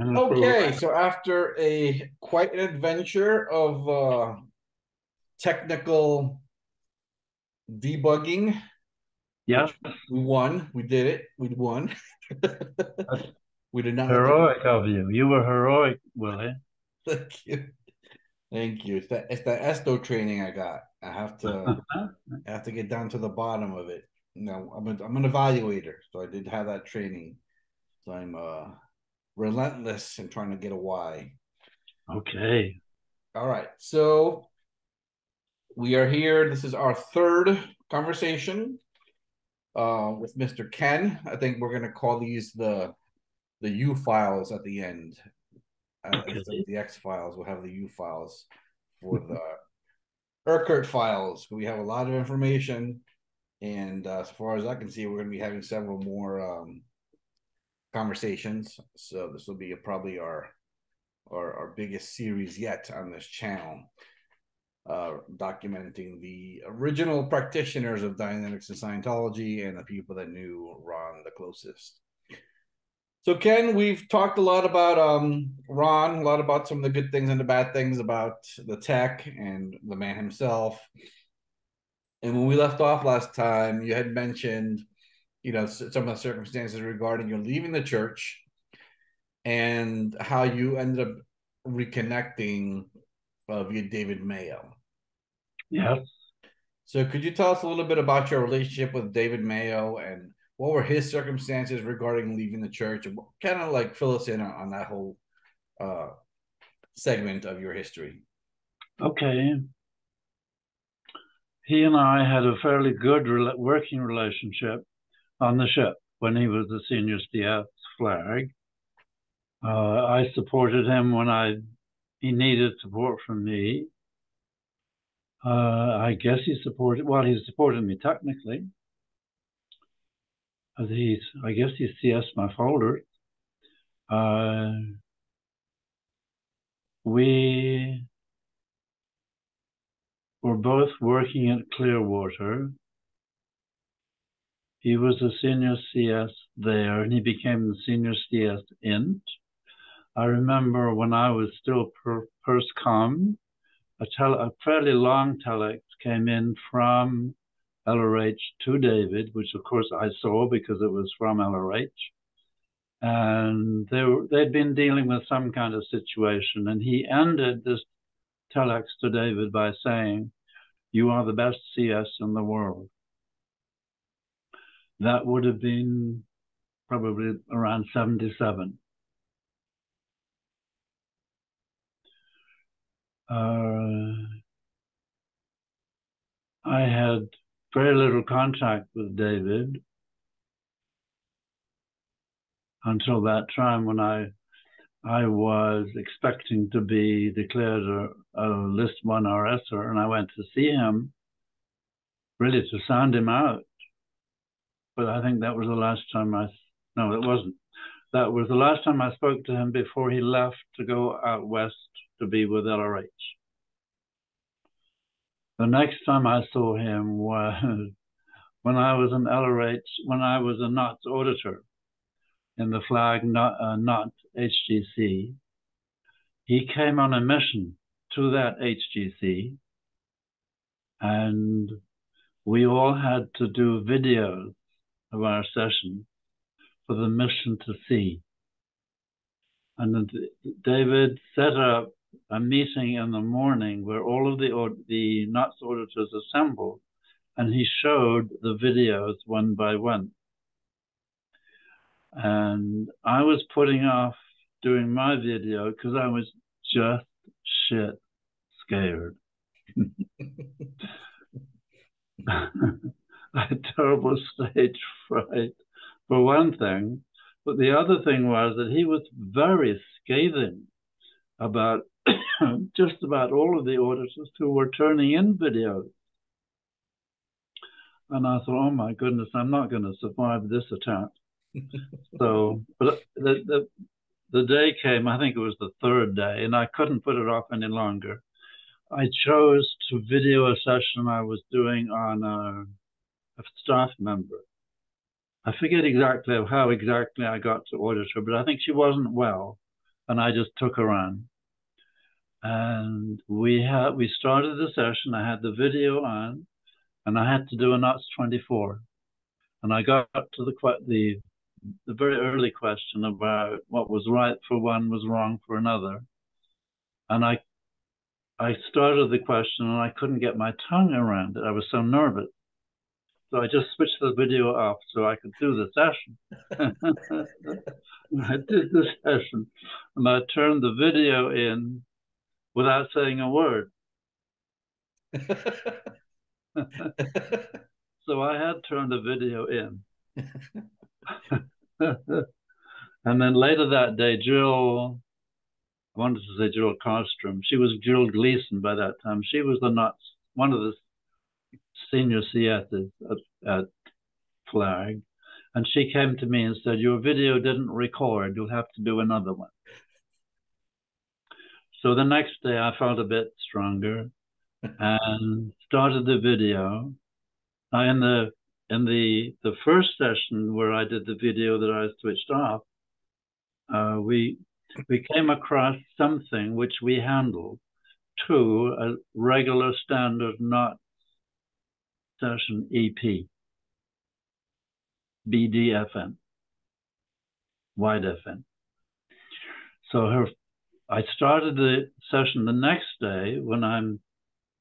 Okay, so after a quite an adventure of uh, technical debugging, yeah, we won. We did it. We won. we did not heroic to... of you. You were heroic, Willie. Thank you. Thank you. It's that it's that Esto training I got. I have to I have to get down to the bottom of it. Know, I'm a, I'm an evaluator, so I did have that training. So I'm uh relentless in trying to get a Y. Okay. All right. So we are here. This is our third conversation uh, with Mr. Ken. I think we're going to call these the the U files at the end. Uh, okay. the X files, we'll have the U files for the Urquhart files. We have a lot of information, and uh, as far as I can see, we're going to be having several more um, conversations. So this will be probably our, our our biggest series yet on this channel, uh, documenting the original practitioners of Dianetics and Scientology and the people that knew Ron the closest. So Ken, we've talked a lot about um, Ron, a lot about some of the good things and the bad things about the tech and the man himself. And when we left off last time, you had mentioned you know some of the circumstances regarding you leaving the church and how you ended up reconnecting uh, via David Mayo. Yes. So could you tell us a little bit about your relationship with David Mayo and what were his circumstances regarding leaving the church and kind of like fill us in on, on that whole uh, segment of your history? Okay. He and I had a fairly good re- working relationship on the ship when he was the senior CS flag. Uh, I supported him when I he needed support from me. Uh, I guess he supported well. He supported me technically. As he's, I guess he CS my folder. Uh, we were both working at Clearwater he was a senior CS there, and he became the senior CS int. I remember when I was still per, PERSCOM, a, tele, a fairly long telex came in from LRH to David, which of course I saw because it was from LRH. And they were, they'd been dealing with some kind of situation, and he ended this telex to David by saying, You are the best CS in the world that would have been probably around 77. Uh, I had very little contact with David until that time when I I was expecting to be declared a, a list one RSer, and I went to see him really to sound him out but I think that was the last time I. No, it wasn't. That was the last time I spoke to him before he left to go out west to be with LRH. The next time I saw him was when I was an LRH, when I was a NOTS auditor in the flag not, uh, not HGC. He came on a mission to that HGC and we all had to do videos of our session for the mission to see. And David set up a meeting in the morning where all of the the NOTS auditors assembled, and he showed the videos one by one. And I was putting off doing my video because I was just shit scared. a terrible stage fright, for one thing. But the other thing was that he was very scathing about just about all of the auditors who were turning in videos. And I thought, oh my goodness, I'm not going to survive this attack. so, but the, the, the day came, I think it was the third day, and I couldn't put it off any longer. I chose to video a session I was doing on uh, a staff member. I forget exactly how exactly I got to auditor, but I think she wasn't well. and I just took her on. And we had we started the session. I had the video on, and I had to do a NOTS 24. And I got to the the the very early question about what was right for one was wrong for another. And I I started the question and I couldn't get my tongue around it. I was so nervous. So I just switched the video off so I could do the session. I did the session and I turned the video in without saying a word. so I had turned the video in. and then later that day, Jill, I wanted to say Jill Carstrom, she was Jill Gleason by that time. She was the nuts, one of the senior CSs at, at Flag. And she came to me and said, Your video didn't record. You'll have to do another one. So the next day I felt a bit stronger and started the video. Now in the in the the first session where I did the video that I switched off, uh, we we came across something which we handled to a regular standard knot session EP, BDFN, wide FN. So her, I started the session the next day when I'm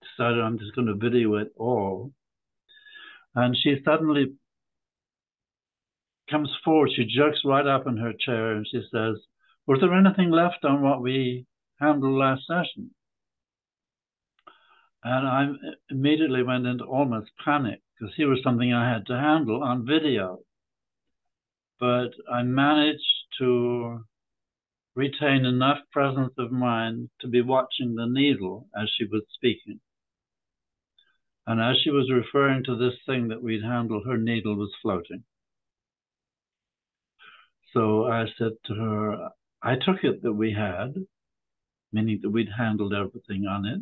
decided I'm just going to video it all. And she suddenly comes forward, she jerks right up in her chair and she says, Was there anything left on what we handled last session? And I immediately went into almost panic because here was something I had to handle on video. But I managed to retain enough presence of mind to be watching the needle as she was speaking. And as she was referring to this thing that we'd handled, her needle was floating. So I said to her, I took it that we had, meaning that we'd handled everything on it.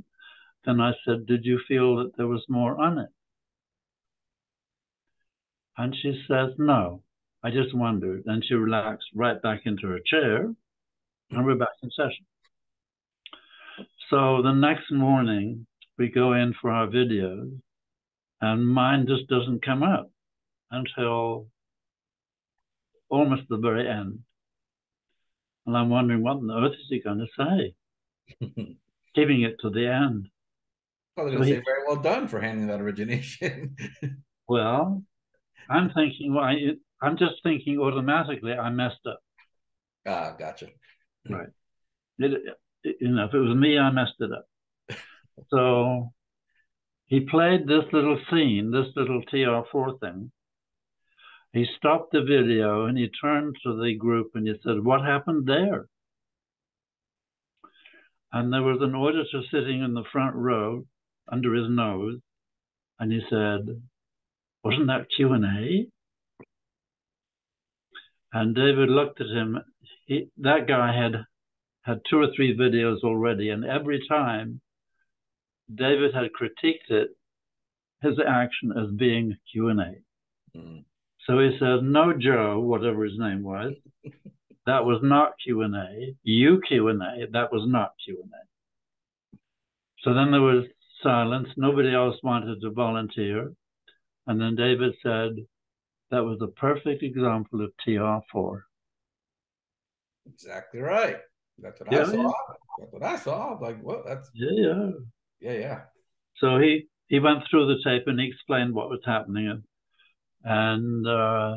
Then I said, Did you feel that there was more on it? And she says, No, I just wondered. And she relaxed right back into her chair, and we're back in session. So the next morning, we go in for our videos, and mine just doesn't come up until almost the very end. And I'm wondering, what on earth is he going to say? Keeping it to the end. Probably going to say very well done for handling that origination. well, I'm thinking, well, I, I'm just thinking automatically I messed up. Ah, gotcha. Right. It, it, you know, if it was me, I messed it up. so he played this little scene, this little TR4 thing. He stopped the video and he turned to the group and he said, What happened there? And there was an auditor sitting in the front row under his nose, and he said, "Wasn't that Q and A?" And David looked at him. He, that guy had had two or three videos already, and every time David had critiqued it, his action as being Q and A. Mm. So he said, "No, Joe, whatever his name was, that was not Q and A. You Q and A, that was not Q and A." So then there was silence. Nobody else wanted to volunteer. And then David said, that was a perfect example of TR4. Exactly right. That's what yeah, I saw. Yeah. That's what I saw. Like, what? That's yeah, yeah, yeah, yeah. So he he went through the tape and he explained what was happening, and and uh,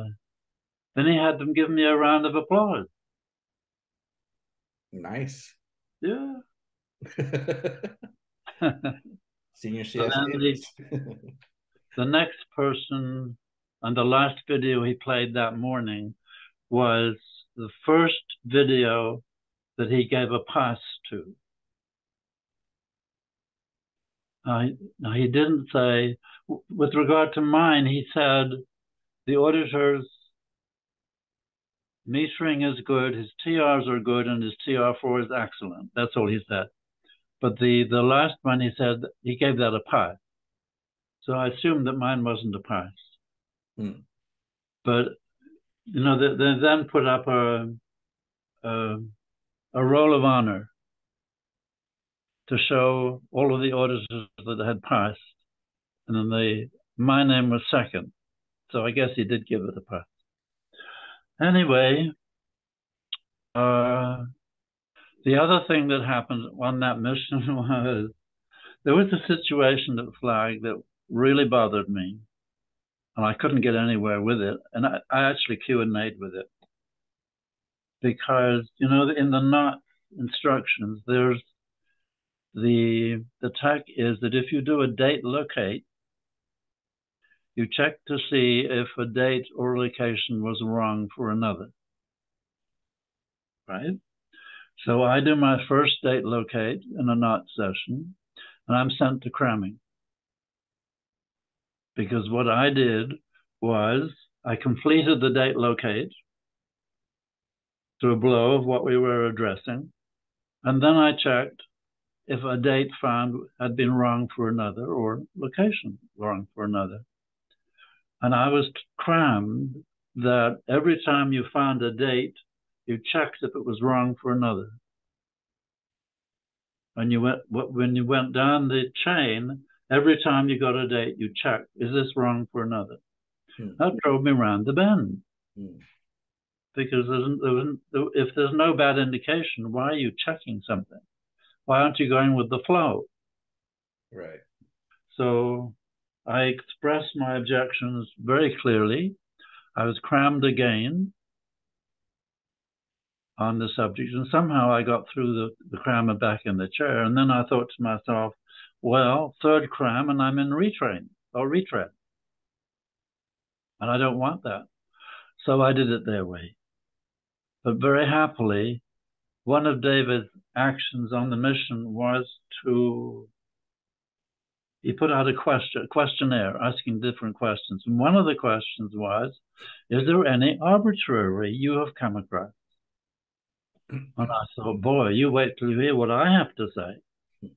then he had them give me a round of applause. Nice. Yeah. Senior CS. The, the next person and the last video he played that morning was the first video that he gave a pass to. Uh, now he didn't say, with regard to mine, he said the auditor's metering is good, his TRs are good, and his TR4 is excellent. That's all he said. But the, the last one, he said he gave that a pass. So I assumed that mine wasn't a pass. Hmm. But, you know, they, they, then put up a, a, a roll of honor to show all of the auditors that had passed. And then they, my name was second. So I guess he did give it a pass. Anyway, uh, the other thing that happened on that mission was there was a situation at Flag that really bothered me, and I couldn't get anywhere with it. And I, I actually Q and A'd with it because you know in the not instructions there's the the tech is that if you do a date locate, you check to see if a date or location was wrong for another. Right? So I do my first date locate in a not session, and I'm sent to cramming. Because what I did was I completed the date locate to a blow of what we were addressing, and then I checked if a date found had been wrong for another or location wrong for another. And I was crammed that every time you found a date, you checked if it was wrong for another. When you went when you went down the chain, every time you got a date, you checked, is this wrong for another? Hmm. That drove me round the bend. Hmm. Because there's, there's, if there's no bad indication, why are you checking something? Why aren't you going with the flow? Right. So I expressed my objections very clearly. I was crammed again on the subject, and somehow I got through the, the crammer back in the chair. And then I thought to myself, well, third cram, and I'm in retrain or retread. And I don't want that. So I did it their way. But very happily, one of David's actions on the mission was to he put out a question questionnaire asking different questions. And one of the questions was, is there any arbitrary you have come across? And I thought, boy, you wait till you hear what I have to say.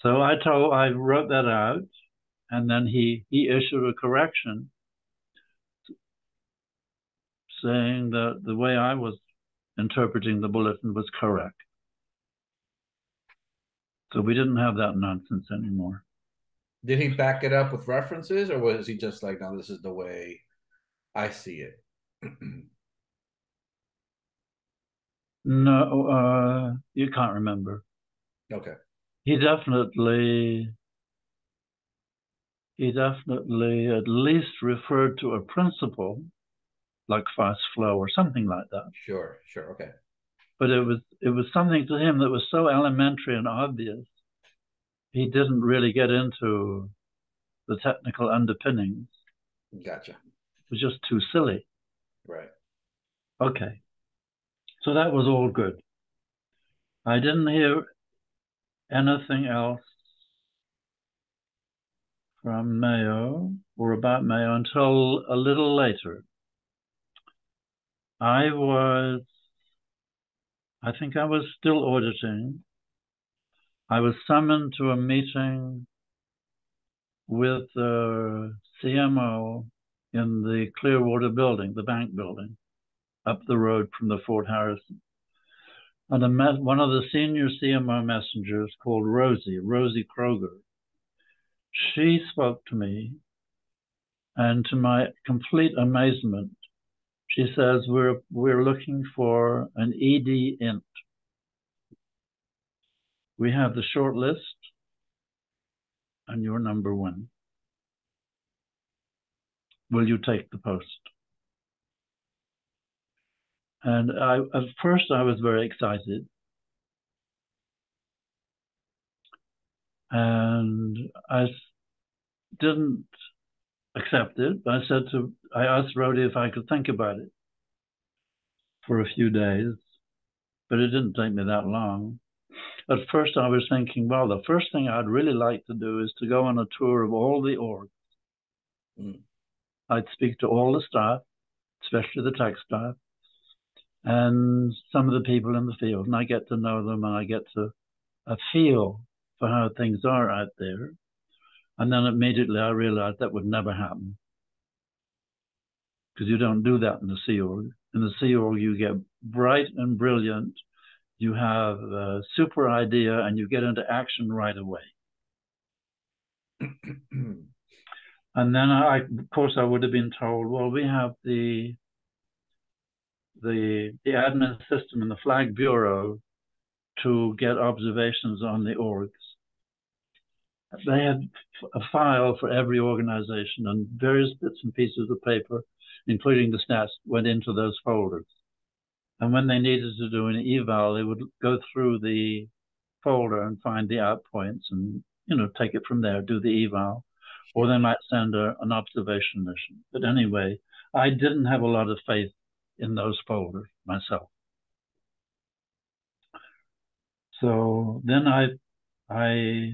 So I told I wrote that out and then he he issued a correction saying that the way I was interpreting the bulletin was correct. So we didn't have that nonsense anymore. Did he back it up with references, or was he just like, "No, this is the way I see it"? no, uh, you can't remember. Okay. He definitely, he definitely at least referred to a principle like fast flow or something like that. Sure, sure, okay. But it was it was something to him that was so elementary and obvious. He didn't really get into the technical underpinnings. Gotcha. It was just too silly. Right. Okay. So that was all good. I didn't hear anything else from Mayo or about Mayo until a little later. I was, I think I was still auditing. I was summoned to a meeting with the CMO in the Clearwater building, the bank building, up the road from the Fort Harrison. And a one of the senior CMO messengers called Rosie, Rosie Kroger, she spoke to me, and to my complete amazement, she says we're we're looking for an ED int. We have the short list, and you're number one. Will you take the post? And I, at first, I was very excited. And I didn't accept it. I said to, I asked Rosie if I could think about it for a few days, but it didn't take me that long. At first, I was thinking, well, the first thing I'd really like to do is to go on a tour of all the orgs. Mm. I'd speak to all the staff, especially the tech staff, and some of the people in the field, and I get to know them and I get to a feel for how things are out there. And then immediately I realized that would never happen. Because you don't do that in the Sea Org. In the Sea Org, you get bright and brilliant you have a super idea and you get into action right away. and then I, of course, I would have been told, well, we have the the the admin system in the flag bureau to get observations on the orgs. They had a file for every organization, and various bits and pieces of paper, including the stats, went into those folders. And when they needed to do an eval, they would go through the folder and find the out points and you know take it from there, do the eval, or they might send a, an observation mission. But anyway, I didn't have a lot of faith in those folders myself. So then I I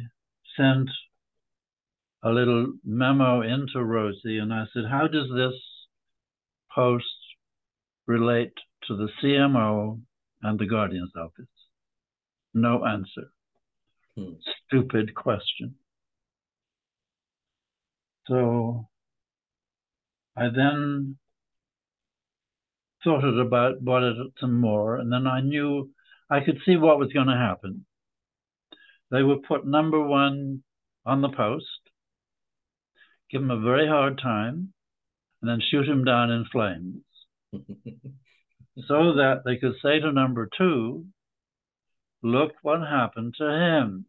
sent a little memo into Rosie and I said, How does this post relate to the CMO and the Guardian's office? No answer. Hmm. Stupid question. So I then thought it about, about it some more, and then I knew I could see what was going to happen. They would put number one on the post, give him a very hard time, and then shoot him down in flames. so that they could say to number two, look what happened to him.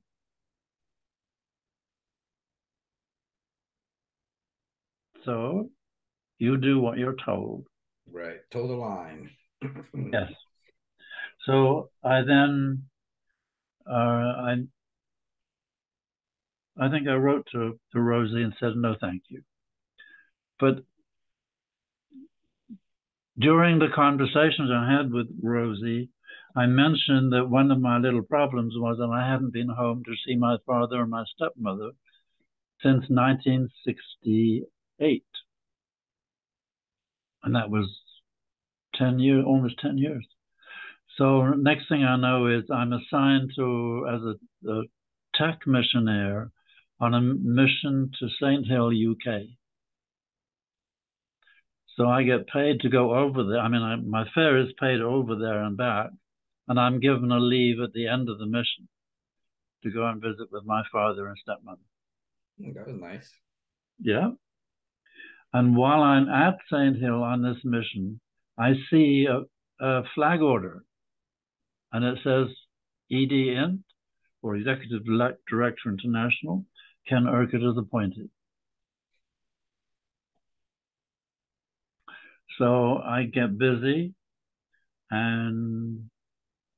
So you do what you're told. Right. Toe the line. yes. So I then uh, I I think I wrote to, to Rosie and said no thank you. But during the conversations I had with Rosie, I mentioned that one of my little problems was that I hadn't been home to see my father and my stepmother since 1968. And that was 10 years, almost 10 years. So next thing I know is I'm assigned to as a, a tech missionaire on a mission to St. Hill, UK. So I get paid to go over there. I mean, I, my fare is paid over there and back, and I'm given a leave at the end of the mission to go and visit with my father and stepmother. That was nice. Yeah. And while I'm at St. Hill on this mission, I see a, a flag order and it says ED Int or Executive Director International, Ken Urquhart is appointed. So I get busy and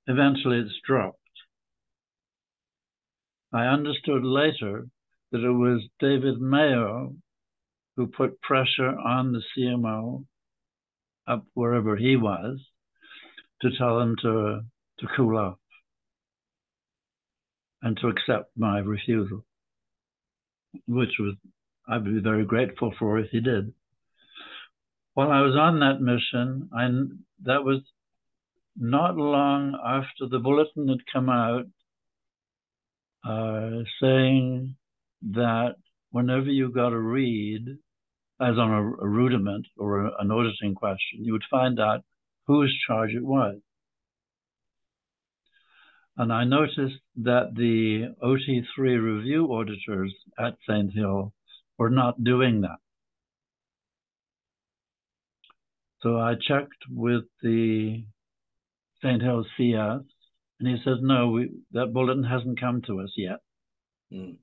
eventually it's dropped. I understood later that it was David Mayo who put pressure on the CMO up wherever he was to tell him to, to cool off and to accept my refusal, which was I'd be very grateful for if he did. While I was on that mission, I, that was not long after the bulletin had come out uh, saying that whenever you got a read, as on a, a rudiment or a, an auditing question, you would find out whose charge it was. And I noticed that the OT3 review auditors at St. Hill were not doing that. So I checked with the St. Hill CS, and he says, no, we, that bulletin hasn't come to us yet. Mm.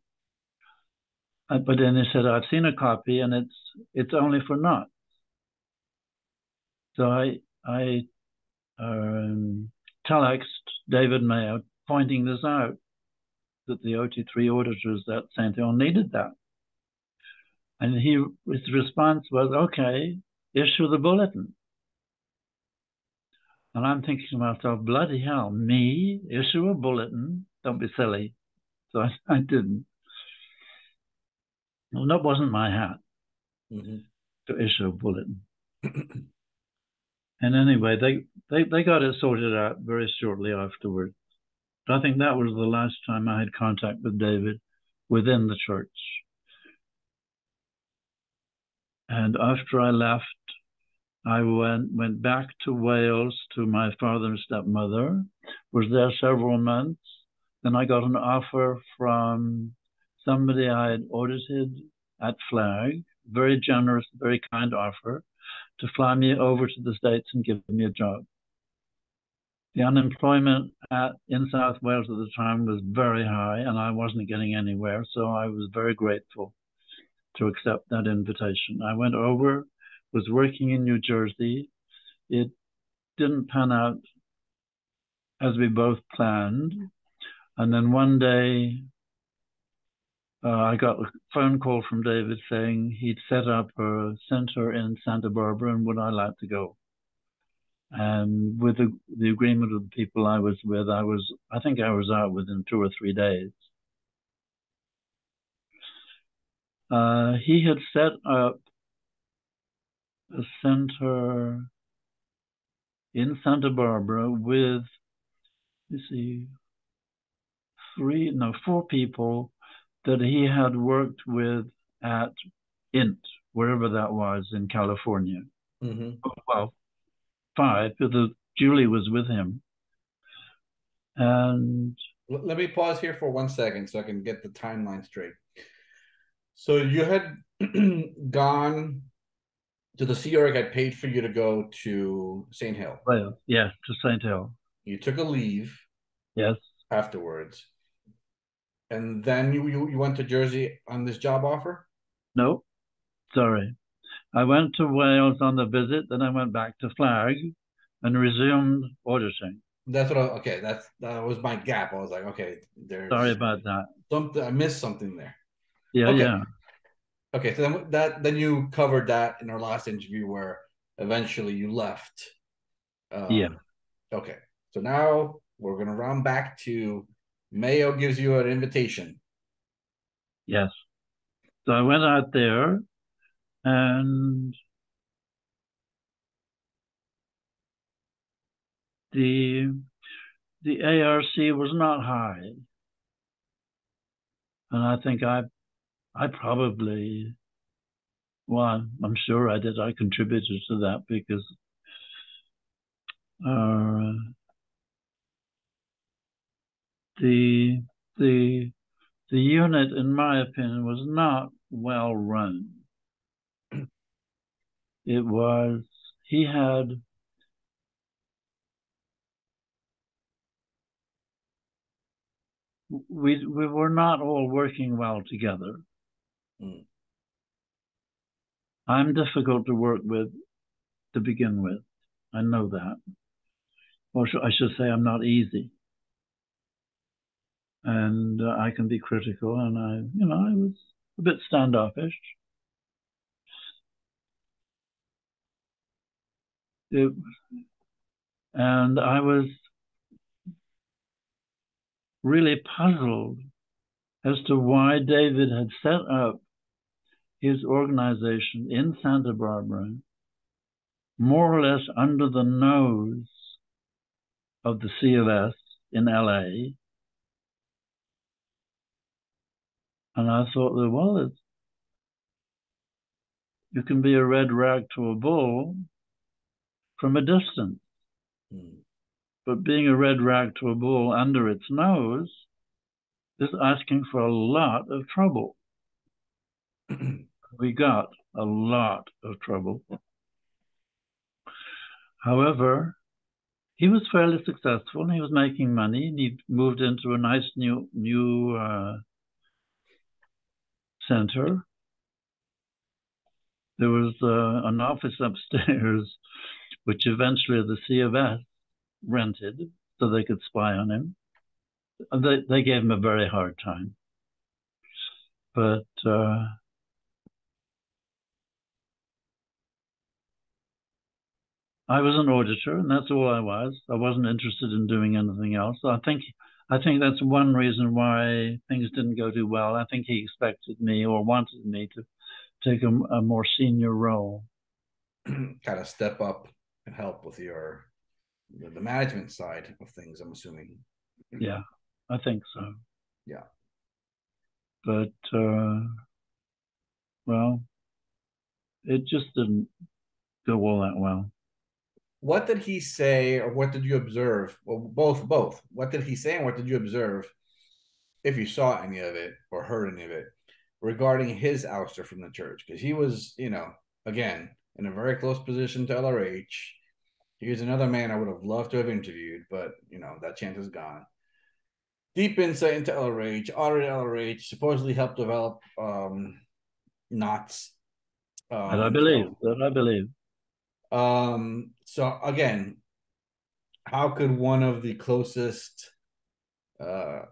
Uh, but then he said, I've seen a copy, and it's it's only for NOTS. So I I um, telexed David Mayo pointing this out that the OT3 auditors at. Hill needed that. And he his response was, okay, issue the bulletin. And I'm thinking to myself, bloody hell, me issue a bulletin? Don't be silly. So I, I didn't. Well, that wasn't my hat mm-hmm. to issue a bulletin. and anyway, they, they, they got it sorted out very shortly afterwards. I think that was the last time I had contact with David within the church. And after I left, I went went back to Wales to my father and stepmother, was there several months. Then I got an offer from somebody I had audited at Flag, very generous, very kind offer, to fly me over to the States and give me a job. The unemployment at, in South Wales at the time was very high, and I wasn't getting anywhere, so I was very grateful to accept that invitation. I went over, was working in New Jersey. It didn't pan out as we both planned. Mm-hmm. And then one day, uh, I got a phone call from David saying he'd set up a center in Santa Barbara and would I like to go? And with the, the agreement of the people I was with, I was, I think I was out within two or three days. Uh, he had set up a center in Santa Barbara with, you see, three, no, four people that he had worked with at INT, wherever that was in California. Mm-hmm. Well, five, the Julie was with him. And let me pause here for one second so I can get the timeline straight. So you had gone to the Sea Org had paid for you to go to St. Hill. Well, yeah, to St. Hill. You took a leave. Yes. Afterwards. And then you, you, you went to Jersey on this job offer? No, sorry. I went to Wales on the visit, then I went back to Flag and resumed auditing. That's what I, okay, that's that was my gap. I was like, okay, there's sorry about that. Something I missed something there. Yeah, okay. yeah. Okay, so then that then you covered that in our last interview where eventually you left. Um, yeah. Okay, so now we're gonna round back to Mayo gives you an invitation. Yes. So I went out there and the the ARC was not high. And I think I I probably well, I'm sure I did. I contributed to that because uh, the the the unit, in my opinion, was not well run. It was he had we we were not all working well together. Mm. I'm difficult to work with to begin with. I know that. Or I should say I'm not easy and uh, I can be critical, and I, you know, I was a bit standoffish. It, and I was really puzzled as to why David had set up his organization in Santa Barbara more or less under the nose of the CLS in LA And I thought well, it's, you can be a red rag to a bull from a distance. Mm. But being a red rag to a bull under its nose is asking for a lot of trouble. we got a lot of trouble. However, he was fairly successful. He was making money. He moved into a nice new new uh, center. There was uh, an office upstairs, which eventually the C of S rented so they could spy on him. They, they gave him a very hard time. But uh, I was an auditor, and that's all I was. I wasn't interested in doing anything else. I think I think that's one reason why things didn't go too well. I think he expected me or wanted me to take a, a more senior role. kind of step up and help with your the, the management side of things. I'm assuming. Yeah, I think so. Yeah, but uh, well, it just didn't go all that well. What did he say, or what did you observe? Well, both, both. What did he say, and what did you observe, if you saw any of it or heard any of it, regarding his ouster from the church? Because he was, you know, again, in a very close position to LRH. He was another man I would have loved to have interviewed, but you know that chance is gone. Deep insight into LRH, audited LRH, supposedly helped develop um, NOTS. Um, that I believe. That I believe. Um. So again, how could one of the closest uh,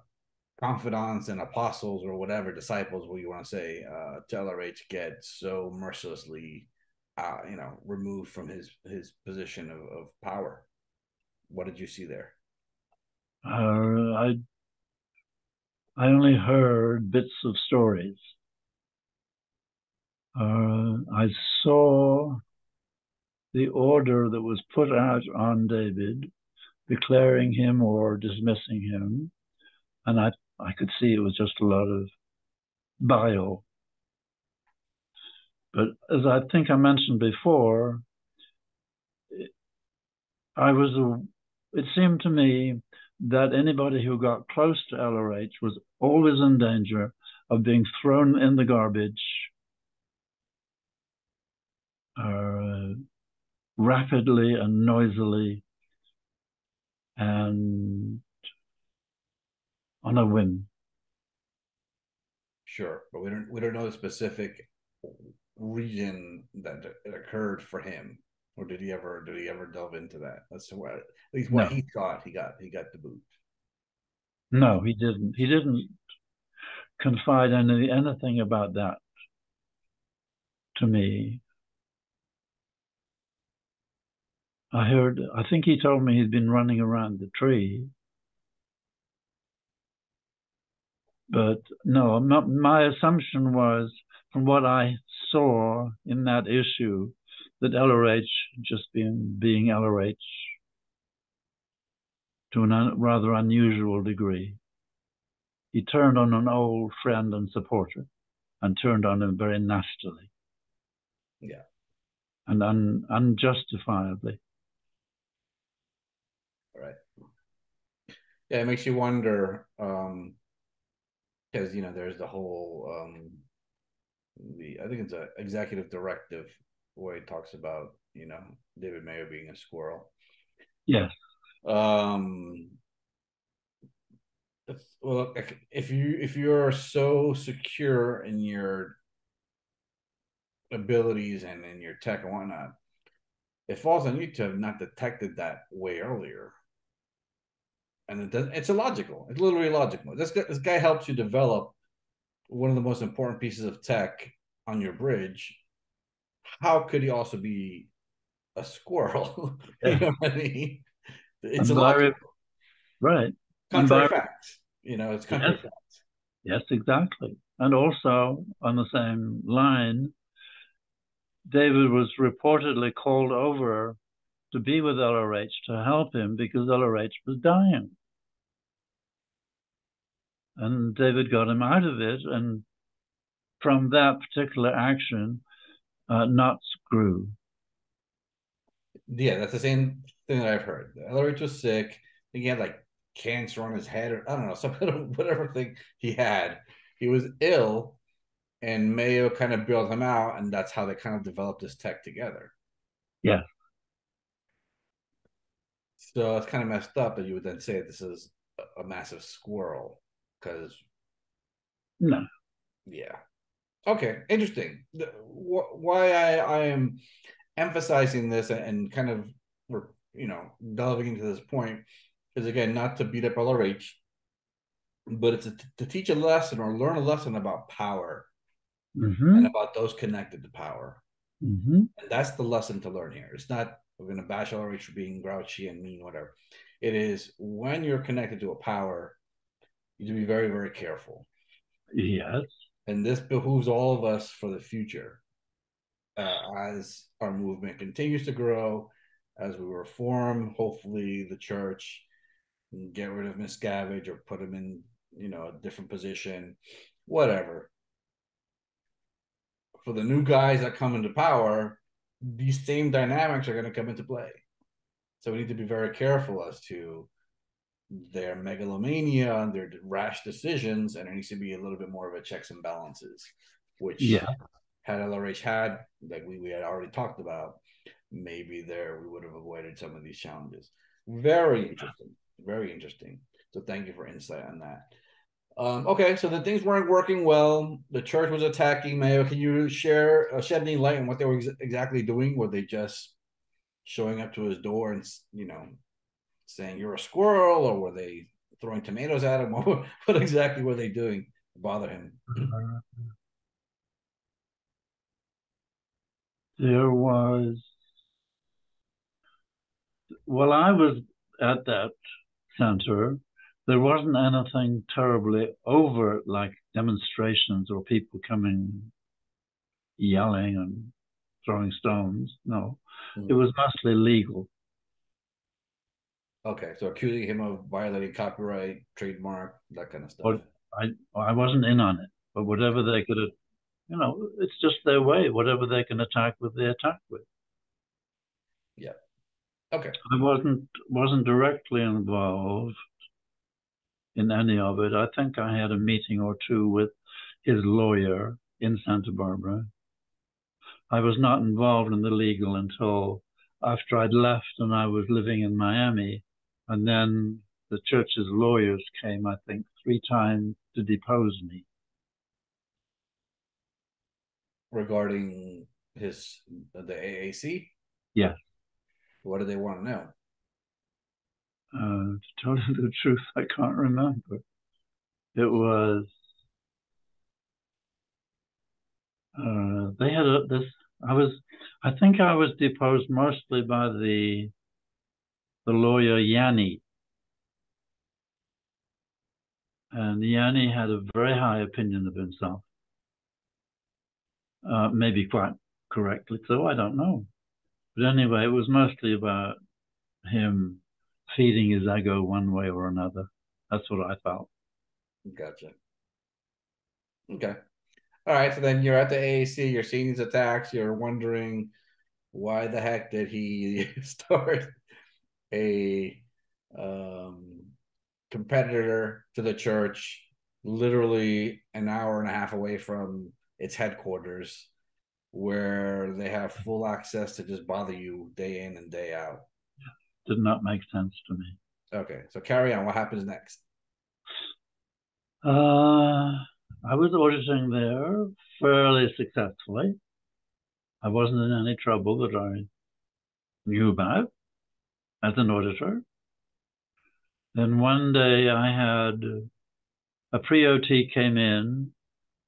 confidants and apostles or whatever disciples, what you want to say, uh, to LRH get so mercilessly uh, you know, removed from his his position of, of power. What did you see there? Uh, I I only heard bits of stories. Uh, I saw the order that was put out on David, declaring him or dismissing him, and I I could see it was just a lot of bile. But as I think I mentioned before, I was, a, it seemed to me that anybody who got close to LRH was always in danger of being thrown in the garbage. Uh, rapidly and noisily and on a whim. Sure, but we don't we don't know the specific region that it occurred for him, or did he ever did he ever delve into that? That's what at least what no. he thought he got he got the boot. No, he didn't. He didn't confide any anything about that to me. I heard. I think he told me he'd been running around the tree. But no, my, my assumption was from what I saw in that issue that LRH just being being LRH to a un, rather unusual degree. He turned on an old friend and supporter and turned on him very nastily. Yeah. And un, unjustifiably. Right. Yeah, it makes you wonder, um, because you know, there's the whole um the I think it's an executive directive where it talks about you know David Mayo being a squirrel. yeah Um. Well, if you if you're so secure in your abilities and in your tech and whatnot, it falls on you to have not detected that way earlier. And it does, it's illogical. It's literally illogical. This guy, this guy helps you develop one of the most important pieces of tech on your bridge, how could he also be a squirrel? you know what I mean? It's a lot. Right. Contrary facts. You know, it's contrary yes. facts. Yes, exactly. And also on the same line, David was reportedly called over to be with LRH to help him because LRH was dying and David got him out of it. And from that particular action, uh, NOTS grew. Yeah, that's the same thing that I've heard. LRH was sick. He had like cancer on his head, or I don't know, some whatever thing he had. He was ill, and Mayo kind of built him out, and that's how they kind of developed this tech together. Yeah. So it's kind of messed up that you would then say this is a massive squirrel because no. Yeah. Okay interesting. Why i i am emphasizing this and kind of we're you know delving into this point is again not to beat up lrh but it's a, to teach a lesson or learn a lesson about power mm-hmm. and about those connected to power. Mm-hmm. and that's the lesson to learn here. It's not we're going to bash lrh for being grouchy and mean whatever it is when you're connected to a power you need to be very, very careful. Yes. And this behooves all of us for the future uh, as our movement continues to grow, as we reform, hopefully, the church, get rid of Miscavige or put him in, you know, a different position, whatever. For the new guys that come into power, these same dynamics are going to come into play. So we need to be very careful as to their megalomania and their rash decisions, and there needs to be a little bit more of a checks and balances, which yeah. had LRH had, like we, we had already talked about, maybe there we would have avoided some of these challenges. Very interesting. Very interesting. So thank you for insight on that. Um, okay, so the things weren't working well. The church was attacking Mayo. Can you share uh, shed any light on what they were ex- exactly doing? Were they just showing up to his door and you know saying you're a squirrel, or were they throwing tomatoes at him? What, exactly were they doing to bother him? There was well, I was at that center there wasn't anything terribly over like demonstrations or people coming yelling and throwing stones. No, mm. it was mostly legal. Okay, so accusing him of violating copyright, trademark, that kind of stuff. But I I wasn't in on it, but whatever they could you know, it's just their way. Whatever they can attack with, they attack with. Yeah. Okay. I wasn't wasn't directly involved in any of it. I think I had a meeting or two with his lawyer in Santa Barbara. I was not involved in the legal until after I'd left and I was living in Miami. And then the church's lawyers came, I think, three times to depose me. Regarding his the AAC? Yes. What do they want to know? Uh, to tell you the truth, I can't remember. It was uh, they had a, this. I was, I think I was deposed mostly by the the lawyer Yanni, and Yanni had a very high opinion of himself. Uh, maybe quite correctly so, I don't know. But anyway, it was mostly about him feeding his ego one way or another. That's what I felt. Gotcha. Okay. All right. So then you're at the AAC, you're seeing these attacks, you're wondering why the heck did he start a um, competitor to the church literally an hour and a half away from its headquarters where they have full access to just bother you day in and day out did not make sense to me. Okay, so carry on. What happens next? Uh, I was auditing there fairly successfully. I wasn't in any trouble that I knew about as an auditor. Then one day I had a pre-OT came in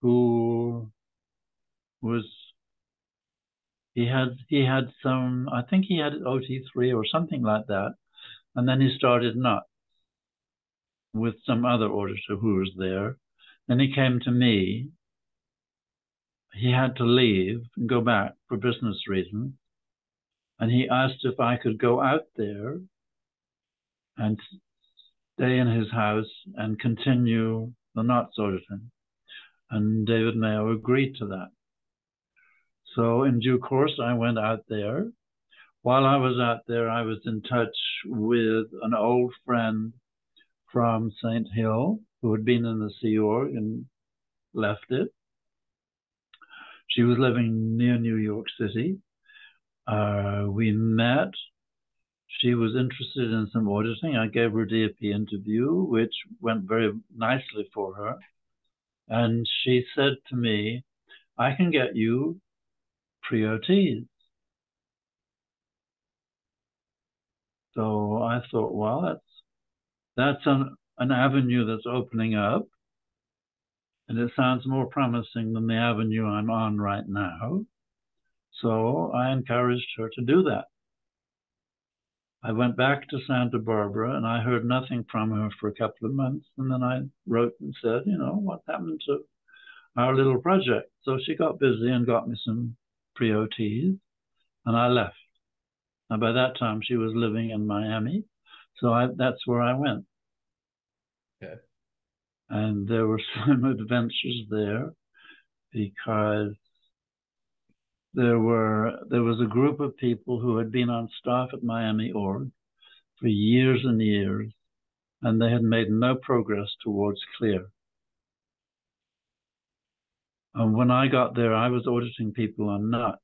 who was he had he had some I think he had OT3 or something like that, and then he started not with some other auditor who was there. Then he came to me. He had to leave and go back for business reasons, and he asked if I could go out there and stay in his house and continue the NOTS auditing. And David Mayo agreed to that. So in due course, I went out there. While I was out there, I was in touch with an old friend from St. Hill who had been in the Sea Org and left it. She was living near New York City. Uh, we met. She was interested in some auditing. I gave her a DAP interview, which went very nicely for her. And she said to me, I can get you pre-OTs. So I thought, well, that's that's an, an avenue that's opening up. And it sounds more promising than the avenue I'm on right now. So I encouraged her to do that. I went back to Santa Barbara and I heard nothing from her for a couple of months. And then I wrote and said, you know, what happened to our little project? So she got busy and got me some pre-OTs, and I left. And by that time, she was living in Miami, so I, that's where I went. Okay. And there were some adventures there because there were there was a group of people who had been on staff at Miami Org for years and years, and they had made no progress towards clear. And when I got there, I was auditing people on NOTS.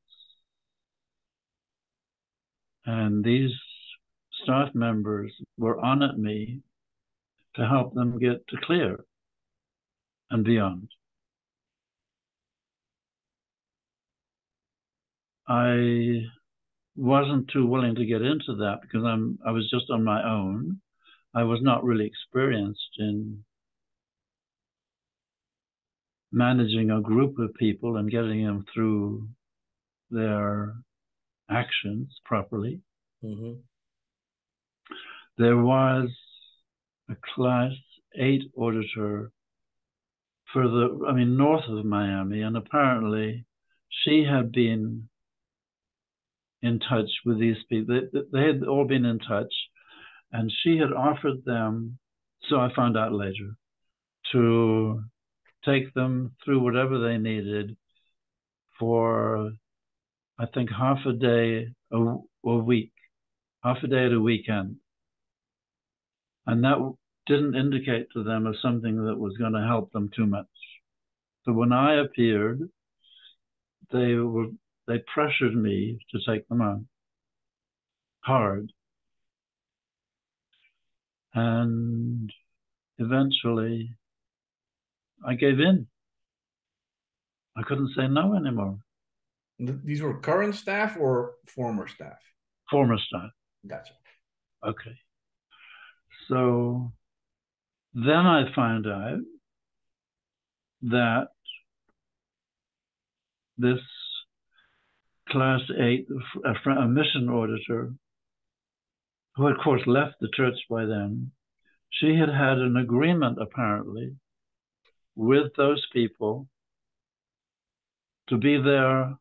And these staff members were on at me to help them get to clear and beyond. I wasn't too willing to get into that because I'm I was just on my own. I was not really experienced in managing a group of people and getting them through their actions properly. Mm-hmm. There was a class eight auditor further, I mean, north of Miami, and apparently she had been in touch with these people. They, they had all been in touch, and she had offered them, so I found out later, to take them through whatever they needed for, I think, half a day a, a week, half a day at a weekend. And that didn't indicate to them as something that was going to help them too much. So when I appeared, they were they pressured me to take them on hard. And eventually I gave in. I couldn't say no anymore. These were current staff or former staff? Former staff. Gotcha. Okay. So then I found out that this class eight, a, a mission auditor, who of course left the church by then, she had had an agreement apparently with those people to be their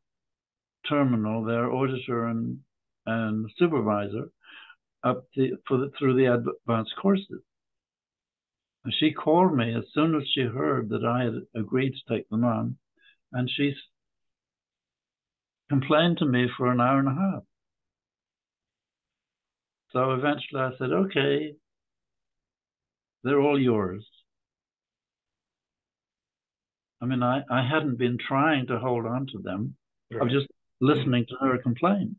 terminal, their auditor and, and supervisor up the, for the, through the advanced courses. And she called me as soon as she heard that I had agreed to take them on, and she complained to me for an hour and a half. So eventually I said, okay, they're all yours. I mean, I, I hadn't been trying to hold on to them. Right. I was just listening to her complain.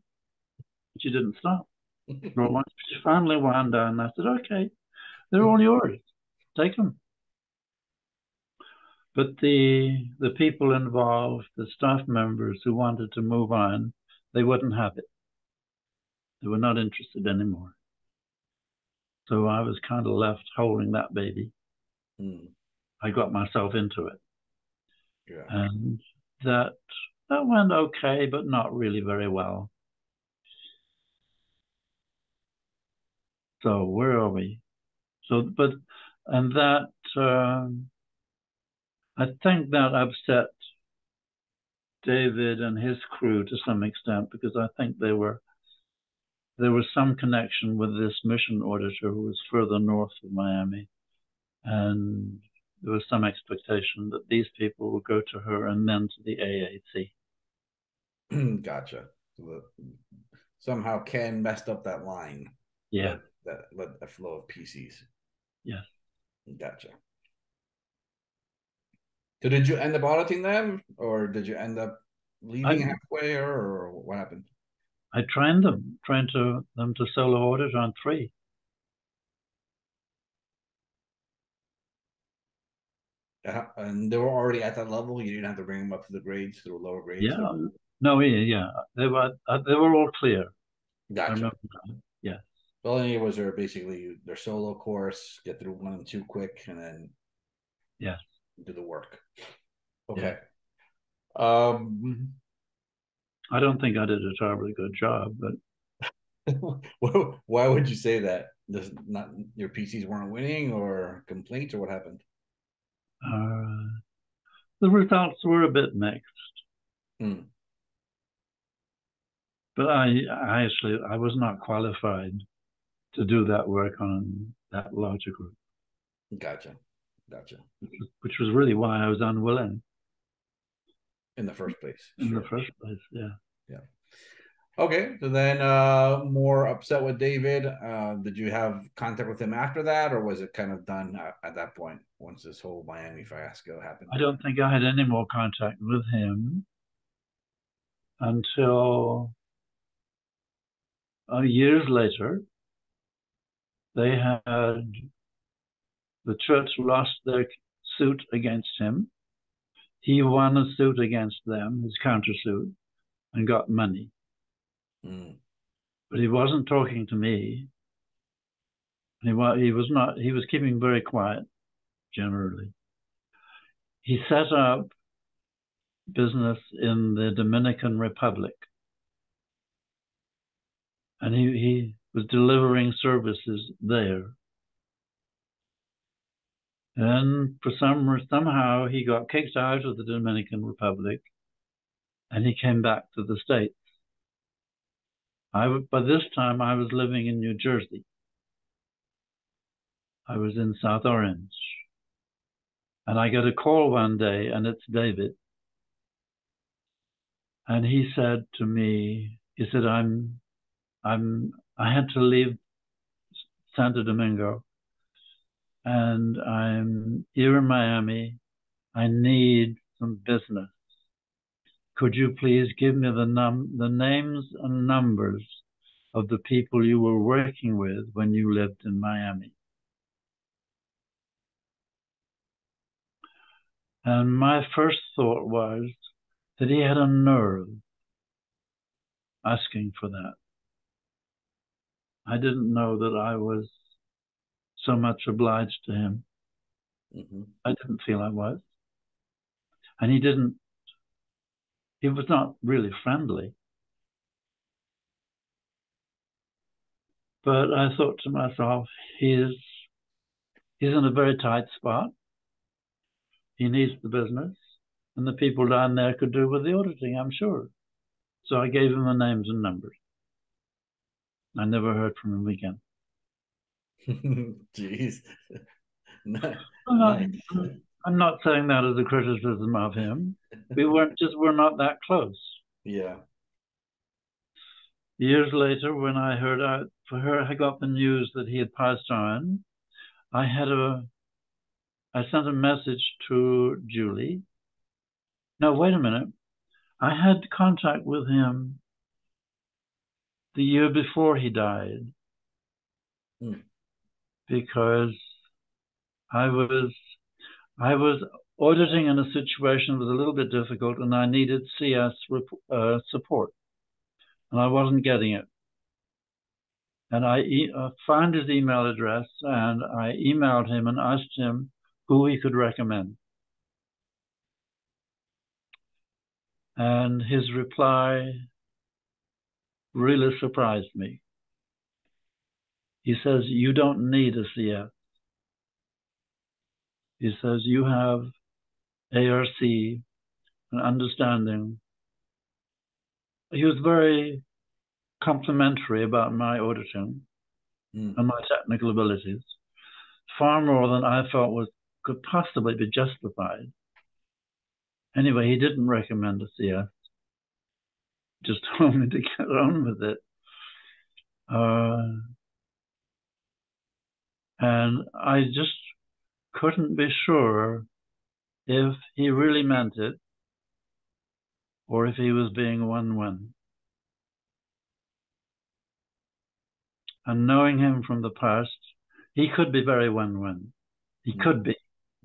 She didn't stop. but once she finally wound down, I said, okay, they're all yours. Take them. But the the people involved, the staff members who wanted to move on, they wouldn't have it. They were not interested anymore. So I was kind of left holding that baby. Mm. I got myself into it. Yeah. And that that went okay, but not really very well. So where are we? So, but and that um, I think that upset David and his crew to some extent because I think they were there was some connection with this mission auditor who was further north of Miami, and there was some expectation that these people would go to her and then to the AAC. gotcha. Somehow Ken messed up that line. Yeah. That led a flow of PCs. Yeah. Gotcha. So did you end up auditing them, or did you end up leaving I, halfway, or, or what happened? I trained them, trained to, them to solo audit on three. And they were already at that level. You didn't have to bring them up to the grades, to the lower grades. Yeah, no, yeah, yeah. They were uh, they were all clear. Gotcha. Yeah. Well, anyway, was there basically their solo course, get through one and two quick, and then yeah, do the work. Okay. Yeah. Um, I don't think I did a terribly good job, but why would you say that? Does not your PCs weren't winning, or complaints, or what happened? Uh, the results were a bit mixed. Hmm. But I, I actually I was not qualified to do that work on that larger group. Gotcha. Gotcha. Which was really why I was unwilling. In the first place. In sure. the first place, yeah. Yeah. Okay, so then uh more upset with David. Uh did you have contact with him after that, or was it kind of done at, at that point once this whole Miami fiasco happened? I don't think I had any more contact with him until uh, years later. They had the church lost their suit against him. He won a suit against them, his countersuit, and got money. Mm. But he wasn't talking to me. He was, he was not, he was keeping very quiet generally. He set up business in the Dominican Republic. And he, he was delivering services there. And for some somehow he got kicked out of the Dominican Republic and he came back to the States. I, by this time, I was living in New Jersey. I was in South Orange. And I got a call one day, and it's David. And he said to me, he said, I'm, I'm, I had to leave Santo Domingo and I'm here in Miami. I need some business. Could you please give me the num the names and numbers of the people you were working with when you lived in Miami? And my first thought was that he had a nerve asking for that. I didn't know that I was so much obliged to him. Mm-hmm. I didn't feel I was. And he didn't, he was not really friendly. But I thought to myself, he's, he's in a very tight spot. He needs the business, and the people down there could do with the auditing, I'm sure. So I gave him the names and numbers. I never heard from him again. Jeez. I'm not, I'm not saying that as a criticism of him. We weren't just we're not that close. Yeah. Years later, when I heard out for her, I got the news that he had passed on. I had a, I sent a message to Julie. Now wait a minute. I had contact with him the year before he died. Hmm because I was I was auditing in a situation that was a little bit difficult, and I needed CS uh, support, and I wasn't getting it. And I e uh, found his email address, and I emailed him and asked him who he could recommend. And his reply really surprised me. He says, You don't need a CS. He says, You have ARC, an understanding. He was very complimentary about my auditing mm. and my technical abilities, far more than I felt was could possibly be justified. Anyway, he didn't recommend a CS. Just told me to get on with it. Uh, and I just couldn't be sure if he really meant it or if he was being one one. And knowing him from the past, he could be very one one. He mm. could be.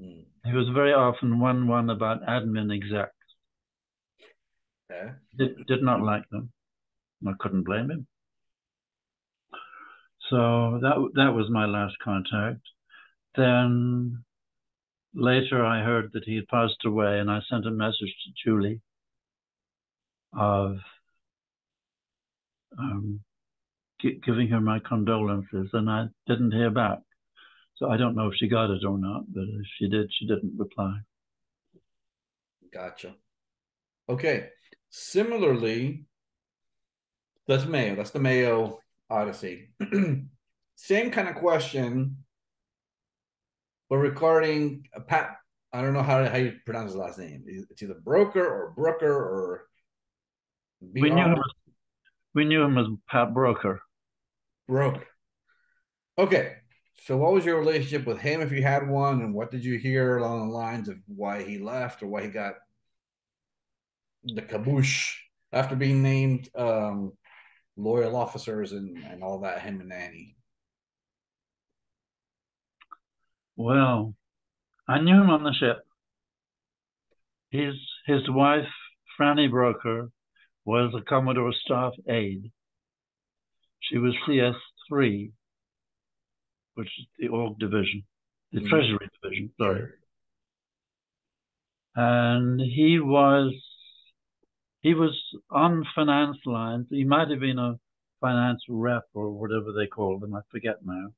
Mm. He was very often one one about admin execs. Yeah. Did, did not like them. I couldn't blame him. So that that was my last contact. Then later I heard that he had passed away, and I sent a message to Julie of um, giving her my condolences, and I didn't hear back. So I don't know if she got it or not, but if she did, she didn't reply. Gotcha. Okay. Similarly, that's Mayo. That's the Mayo Odyssey. Same kind of question, but regarding a Pat. I don't know how how you pronounce his last name. It's either Broker or Brooker or We knew him as, we knew him as Pat Broker. Broker. Okay. So what was your relationship with him if you had one and what did you hear along the lines of why he left or why he got the kaboosh after being named um, loyal officers and, and all that, him and Annie? Well, I knew him on the ship. His his wife, Franny Broeker, was a Commodore staff aide. She was CS3, which is the org division, the mm-hmm. Treasury division, sorry. And he was he was on finance lines. He might have been a finance rep or whatever they call them. I forget now.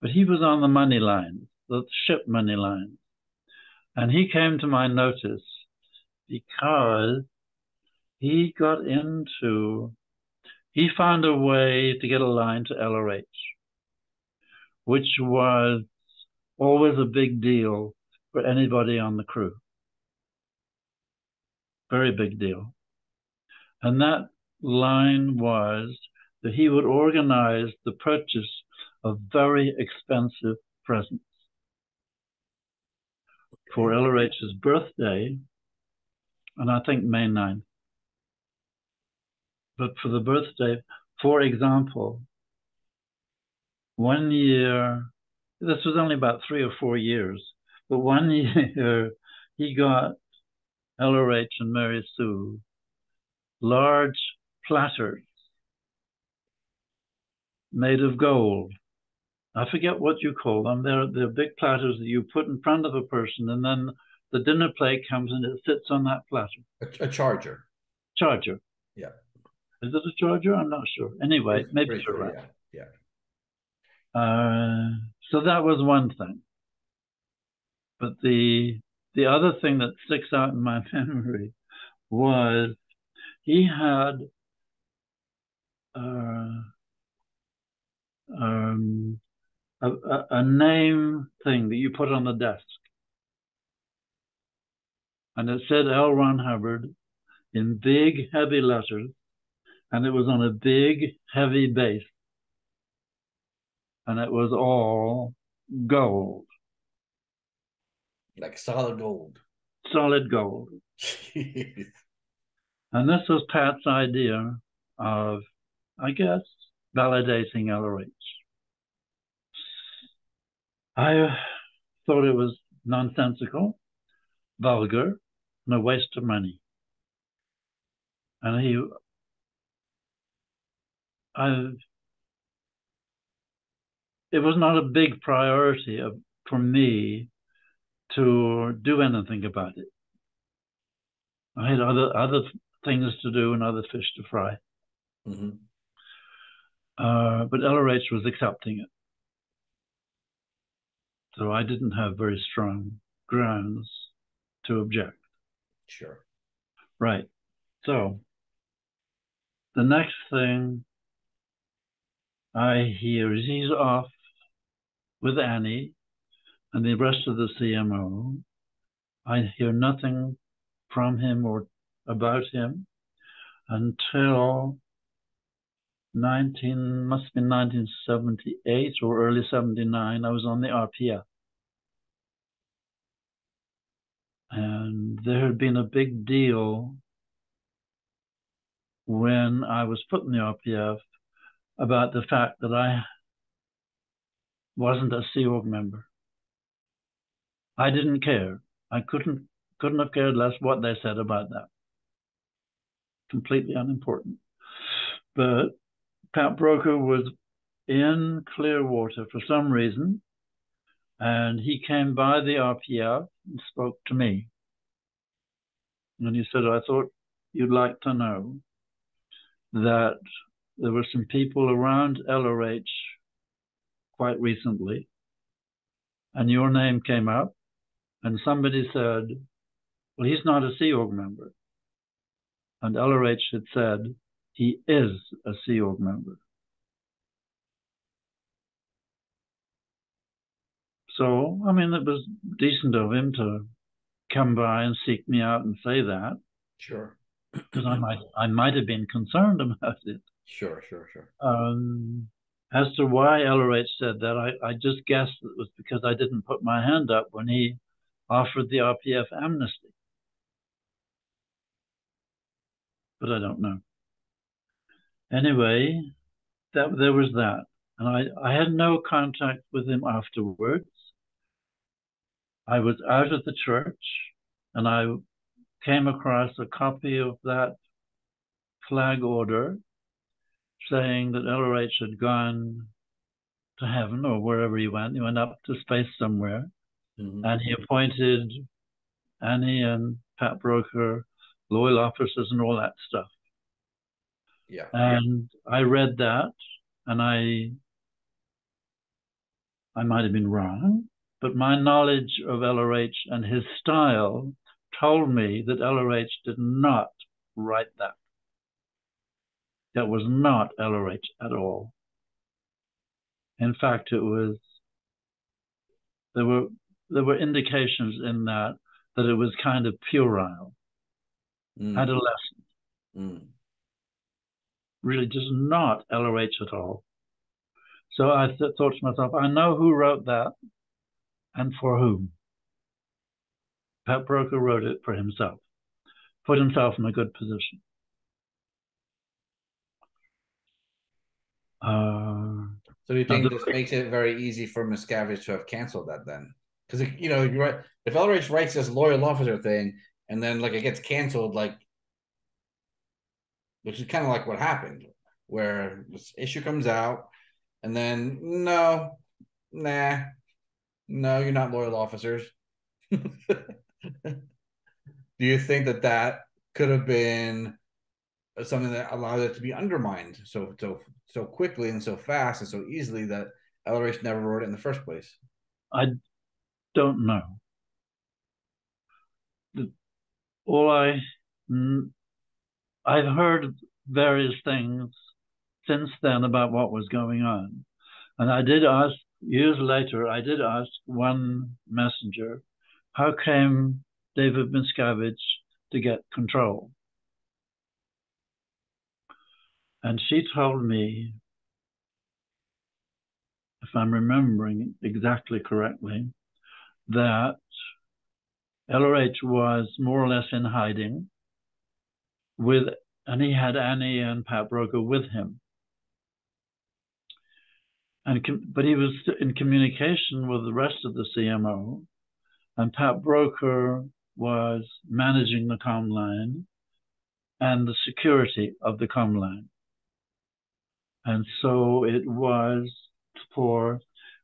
But he was on the money lines, the ship money lines. And he came to my notice because he got into, he found a way to get a line to LRH, which was always a big deal for anybody on the crew. Very big deal. And that line was that he would organize the purchase of very expensive presents. For LRH's birthday, and I think May 9th. But for the birthday, for example, one year, this was only about three or four years, but one year he got LRH and Mary Sue large platters made of gold. I forget what you call them. They're, they're big platters that you put in front of a person, and then the dinner plate comes and it sits on that platter. A, a charger. Charger. Yeah. Is it a charger? I'm not sure. Anyway, it's maybe you're right. Yeah. yeah. Uh, so that was one thing. But the the other thing that sticks out in my memory was he had uh, um, a, a, a name thing that you put on the desk. And it said L. Ron Hubbard in big, heavy letters, and it was on a big, heavy base. And it was all gold. Like solid gold. Solid gold. and this was Pat's idea of, I guess, validating LRH. I thought it was nonsensical, vulgar, and a waste of money. And he, I, it was not a big priority of, for me to do anything about it. I had other other things to do and other fish to fry. Mm-hmm. Uh, but LRH was accepting it. So I didn't have very strong grounds to object. Sure. Right. So the next thing I hear is he's off with Annie and the rest of the CMO. I hear nothing from him or about him until 19 must been 1978 or early 79 i was on the rpf and there had been a big deal when i was put in the rpf about the fact that i wasn't a sea org member. I didn't care. I couldn't couldn't have cared less what they said about that. Completely unimportant. But Pat Broeker was in Clearwater for some reason, and he came by the RPF spoke to me. And he said, I thought you'd like to know that there were some people around LRH quite recently, and your name came up, and somebody said, Well, he's not a Sea Org member. And LRH had said, he is a Sea Org member. So, I mean, it was decent of him to come by and seek me out and say that. Sure. because I might I might have been concerned about it. Sure, sure, sure. Um, as to why LRH said that, I, I just guessed it was because I didn't put my hand up when he offered the RPF amnesty. But I don't know. Anyway, that there was that. And I, I had no contact with him afterwards. I was out of the church and I came across a copy of that flag order saying that LRH had gone to heaven or wherever he went. He went up to space somewhere. Mm-hmm. And he appointed Annie and Pat Broeker, loyal officers, and all that stuff. Yeah. And yeah. I read that and I I might have been wrong, but my knowledge of LRH and his style told me that LRH did not write that. That was not LRH at all. In fact, it was there were there were indications in that that it was kind of puerile, mm. adolescent. Mm. Really, just not LRH at all. So I th- thought to myself, I know who wrote that and for whom. Pat Broeker wrote it for himself, put himself in a good position. Uh, so you think this makes it very easy for Miscavige to have canceled that then? Because you know, you're right. If LRH writes this loyal officer thing, and then like it gets canceled, like which is kind of like what happened, where this issue comes out, and then no, nah, no, you're not loyal officers. Do you think that that could have been something that allowed it to be undermined so so so quickly and so fast and so easily that LRH never wrote it in the first place? I don't know. All I I've heard various things since then about what was going on, and I did ask years later. I did ask one messenger how came David Miscavige to get control? And she told me, if I'm remembering exactly correctly, that LRH was more or less in hiding with, and he had Annie and Pat Broeker with him. And, but he was in communication with the rest of the CMO and Pat Broeker was managing the com line and the security of the com line. And so it was for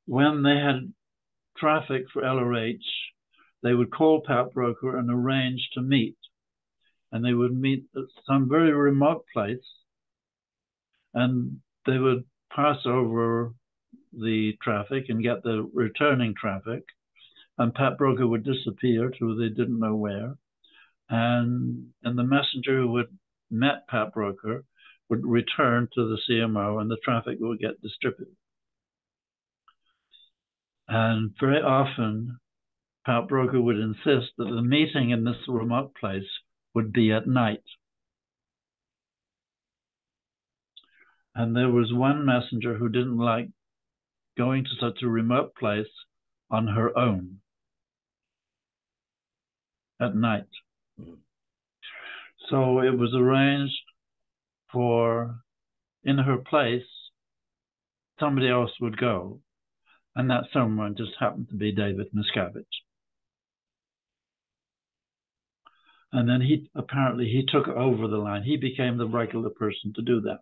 when they had traffic for LRH, they would call Pat Broeker and arrange to meet. And they would meet at some very remote place and they would pass over the traffic and get the returning traffic and Pat Broeker would disappear to they didn't know where. And and the messenger who had met Pat Broeker would return to the CMO and the traffic would get distributed. And very often, Pat Broeker would insist that the meeting in this remote place would be at night. And there was one messenger who didn't like going to such a remote place on her own at night. Mm-hmm. So it was arranged for, in her place, somebody else would go. And that someone just happened to be David Miscavige. And then he apparently he took over the line. He became the regular person to do that.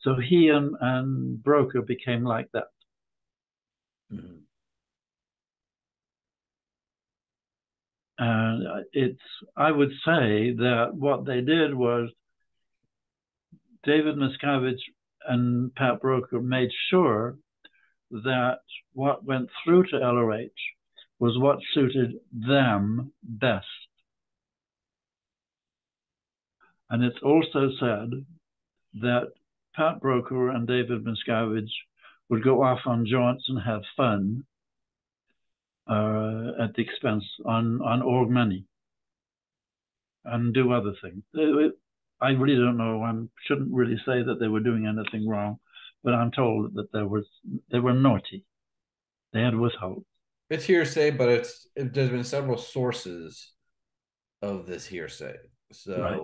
So he and, and Broeker became like that. Mm-hmm. And it's, I would say that what they did was David Miscavige and Pat Broeker made sure that what went through to LRH was what suited them best. And it's also said that Pat Broeker and David Miscavige would go off on jaunts and have fun uh, at the expense on on org money and do other things. I really don't know. I shouldn't really say that they were doing anything wrong, but I'm told that there was they were naughty. They had withhold. It's hearsay, but it's it, there's been several sources of this hearsay. So, right.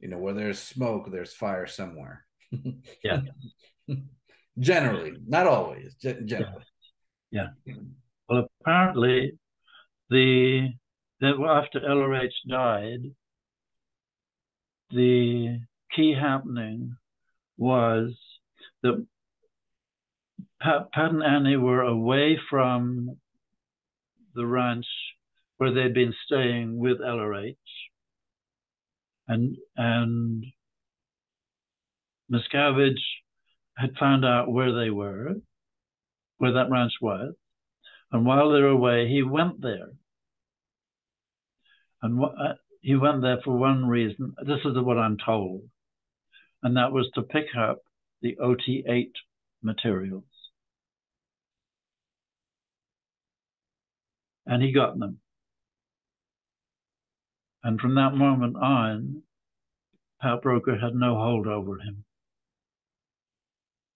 you know, where there's smoke, there's fire somewhere. yeah. generally, not always. Generally. Yeah. yeah. Well, apparently, the that after LRH died, the key happening was that Pat, Pat and Annie were away from the ranch where they'd been staying with LRH, and and Miscavige had found out where they were, where that ranch was, and while they were away, he went there. And uh, he went there for one reason. This is what I'm told, and that was to pick up the OT8 materials. And he got them. And from that moment on, Pat Broeker had no hold over him.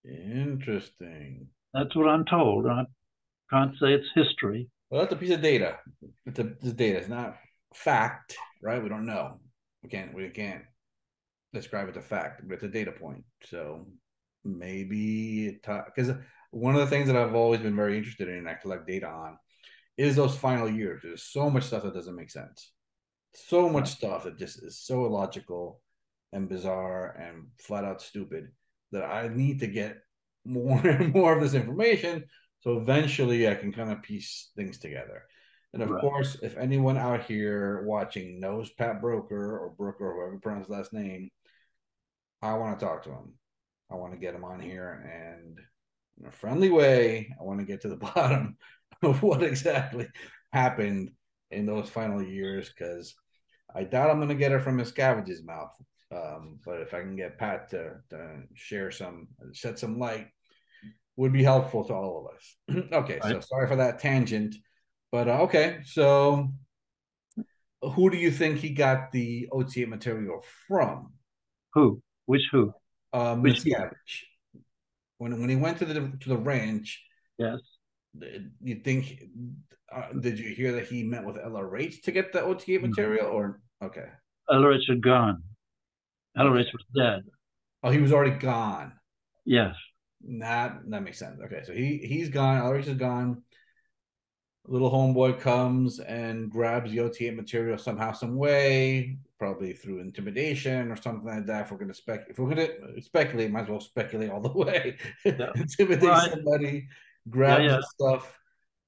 Interesting. That's what I'm told. I can't say it's history. Well, that's a piece of data. It's a it's data. It's not fact, right? We don't know. We can't we can't describe it to fact, but it's a data point. So maybe because one of the things that I've always been very interested in and I collect data on is those final years. There's so much stuff that doesn't make sense. So much stuff that just is so illogical and bizarre and flat out stupid that I need to get more and more of this information so eventually I can kind of piece things together. And of right. course, if anyone out here watching knows Pat Broker or Brooker or whoever pronounce last name, I want to talk to him. I want to get him on here and in a friendly way, I want to get to the bottom of what exactly happened in those final years because I doubt I'm going to get it from Miscavige's mouth. Um, but if I can get Pat to, to share some, shed some light, would be helpful to all of us. okay, right. so sorry for that tangent, but uh, okay, so who do you think he got the OT8 material from? Who? Which who? Um, Which Miscavige. When when he went to the to the ranch, yes. You think? Uh, did you hear that he met with Ella LRH to get the OT8 material, or okay? Ella LRH had gone. LRH was dead. Oh, he was already gone. Yes. That that makes sense. Okay, so he he's gone. LRH is gone. Little homeboy comes and grabs the OT8 material somehow, some way, probably through intimidation or something like that. If we're gonna spec, if we're gonna speculate, might as well speculate all the way. Yeah. Intimidate well, somebody, grab yeah, yeah. stuff.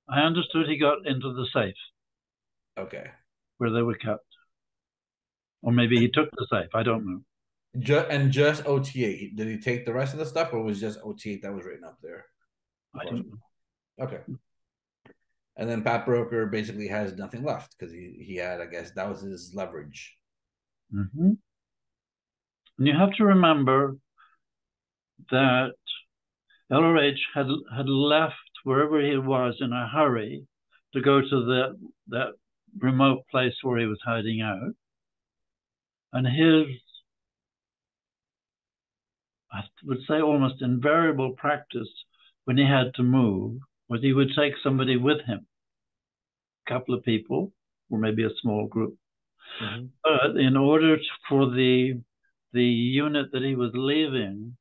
I understood he got into the safe. Okay. Where they were kept. Or maybe he took the safe. I don't know. Just, and just OT8. Did he take the rest of the stuff, or was just OT8 that was written up there? I don't know. Okay. And then Pat Broeker basically has nothing left because he, he had, I guess, that was his leverage. Mm-hmm. And you have to remember that LRH had had left wherever he was in a hurry to go to that that remote place where he was hiding out. And his I would say almost invariable practice when he had to move was he would take somebody with him, a couple of people, or maybe a small group. Mm-hmm. But in order for the the unit that he was leaving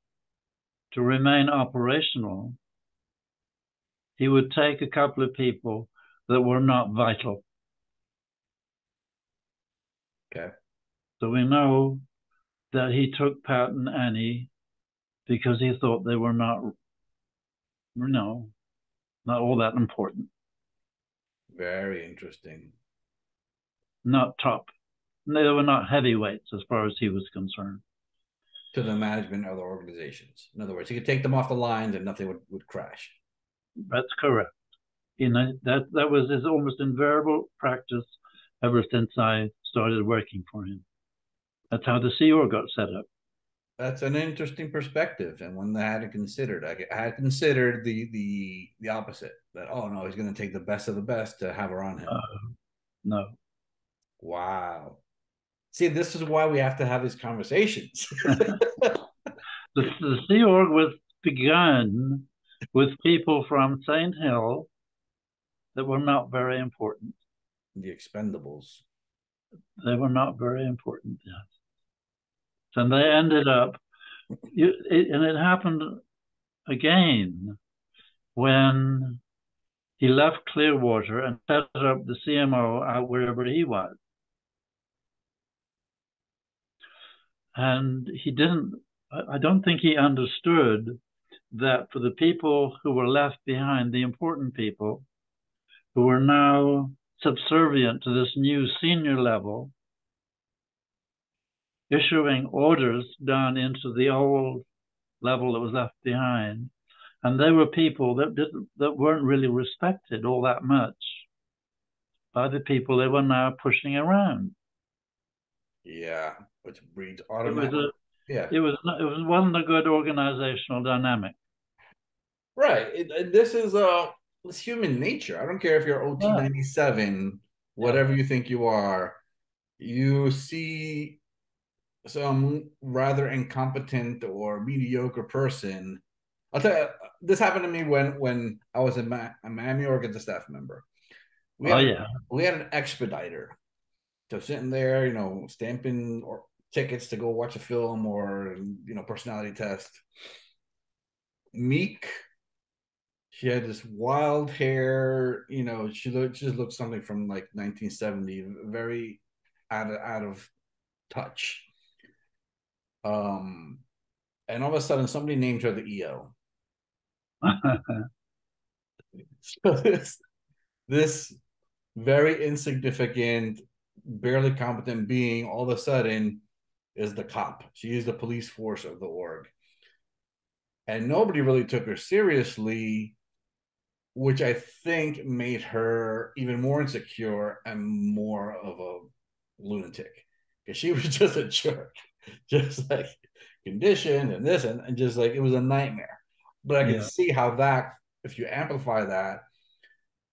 to remain operational, he would take a couple of people that were not vital. Okay. So we know that he took Pat and Annie because he thought they were not, you know, not all that important. Very interesting. Not top. They were not heavyweights as far as he was concerned. To the management of the organizations. In other words, he could take them off the lines and nothing would, would crash. That's correct. You know, that, that was his almost invariable practice ever since I started working for him. That's how the Sea Org got set up that's an interesting perspective and one that I hadn't considered. I, I had considered the the the opposite that oh no, he's going to take the best of the best to have her on him. Uh, no. Wow. See, this is why we have to have these conversations. the, the Sea Org was begun with people from St. Hill that were not very important. The expendables. They were not very important, yes. And they ended up, you, it, and it happened again when he left Clearwater and set up the CMO out wherever he was. And he didn't, I don't think he understood that for the people who were left behind, the important people who were now subservient to this new senior level, issuing orders down into the old level that was left behind. And they were people that didn't that weren't really respected all that much by the people they were now pushing around. Yeah, which breeds automatic. It was a, yeah, it was it was wasn't a good organizational dynamic. Right. It, this is uh it's human nature. I don't care if you're OT ninety seven, whatever you think you are. You see some rather incompetent or mediocre person. I'll tell you, this happened to me when when I was in Miami Org as a staff member. We oh, had, yeah. We had an expediter. So sitting there, you know, stamping or tickets to go watch a film or you know personality test. Meek she had this wild hair, you know, she looked she just looked something from like 1970, very out of out of touch. Um and all of a sudden somebody named her the EO. so this this very insignificant, barely competent being all of a sudden is the cop. She is the police force of the org. And nobody really took her seriously which I think made her even more insecure and more of a lunatic because she was just a jerk, just like conditioned and this and, and just like it was a nightmare. But I can yeah. see how that, if you amplify that,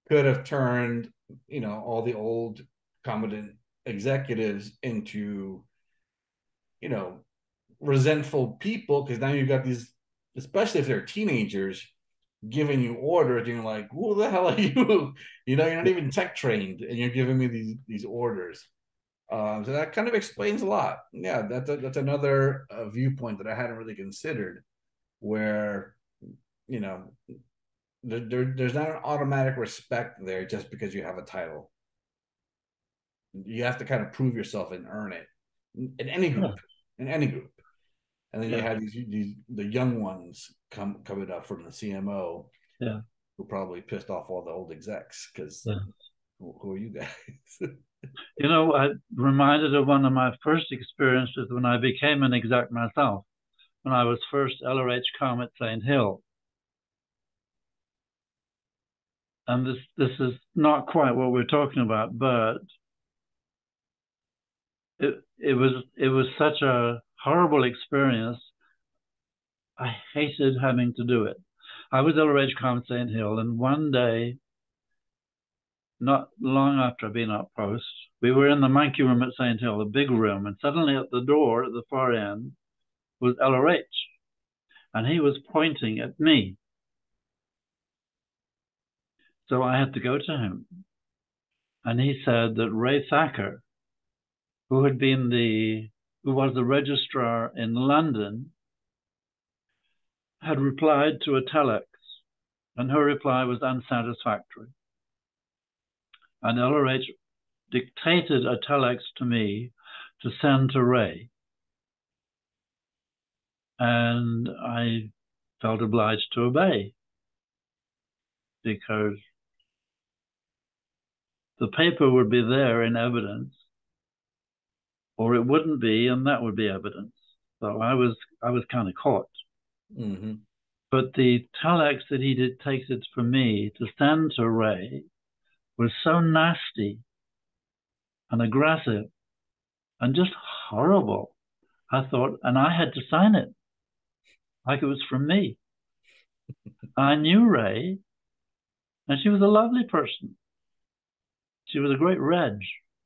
could have turned you know all the old competent executives into you know resentful people because now you've got these especially if they're teenagers giving you orders, and you're like, who the hell are you? you know, you're not even tech trained, and you're giving me these these orders. Um, so that kind of explains a lot. Yeah, that's a, that's another uh, viewpoint that I hadn't really considered, where you know, there, there, there's not an automatic respect there just because you have a title. You have to kind of prove yourself and earn it in any group. In any group and then yeah. you have these, these the young ones come coming up from the CMO. Yeah, who probably pissed off all the old execs because yeah. who, who, are you guys? you know, I reminded of one of my first experiences when I became an exec myself. When I was first LRH com at St. Hill. And this this is not quite what we're talking about, but it it was it was such a horrible experience. I hated having to do it. I was LRH Com St. Hill, and one day, not long after I'd been up post, we were in the monkey room at St. Hill, a big room, and suddenly at the door at the far end was LRH, and he was pointing at me. So I had to go to him. And he said that Ray Thacker, who had been the who was the registrar in London, had replied to a telex, and her reply was unsatisfactory. And LRH dictated a telex to me to send to Ray. And I felt obliged to obey because the paper would be there in evidence or it wouldn't be, and that would be evidence. So I was I was kind of caught. Mm-hmm. But the telex that he did takes it for me to send to Ray was so nasty and aggressive and just horrible. I thought, and I had to sign it like it was from me. I knew Ray, and she was a lovely person. She was a great reg.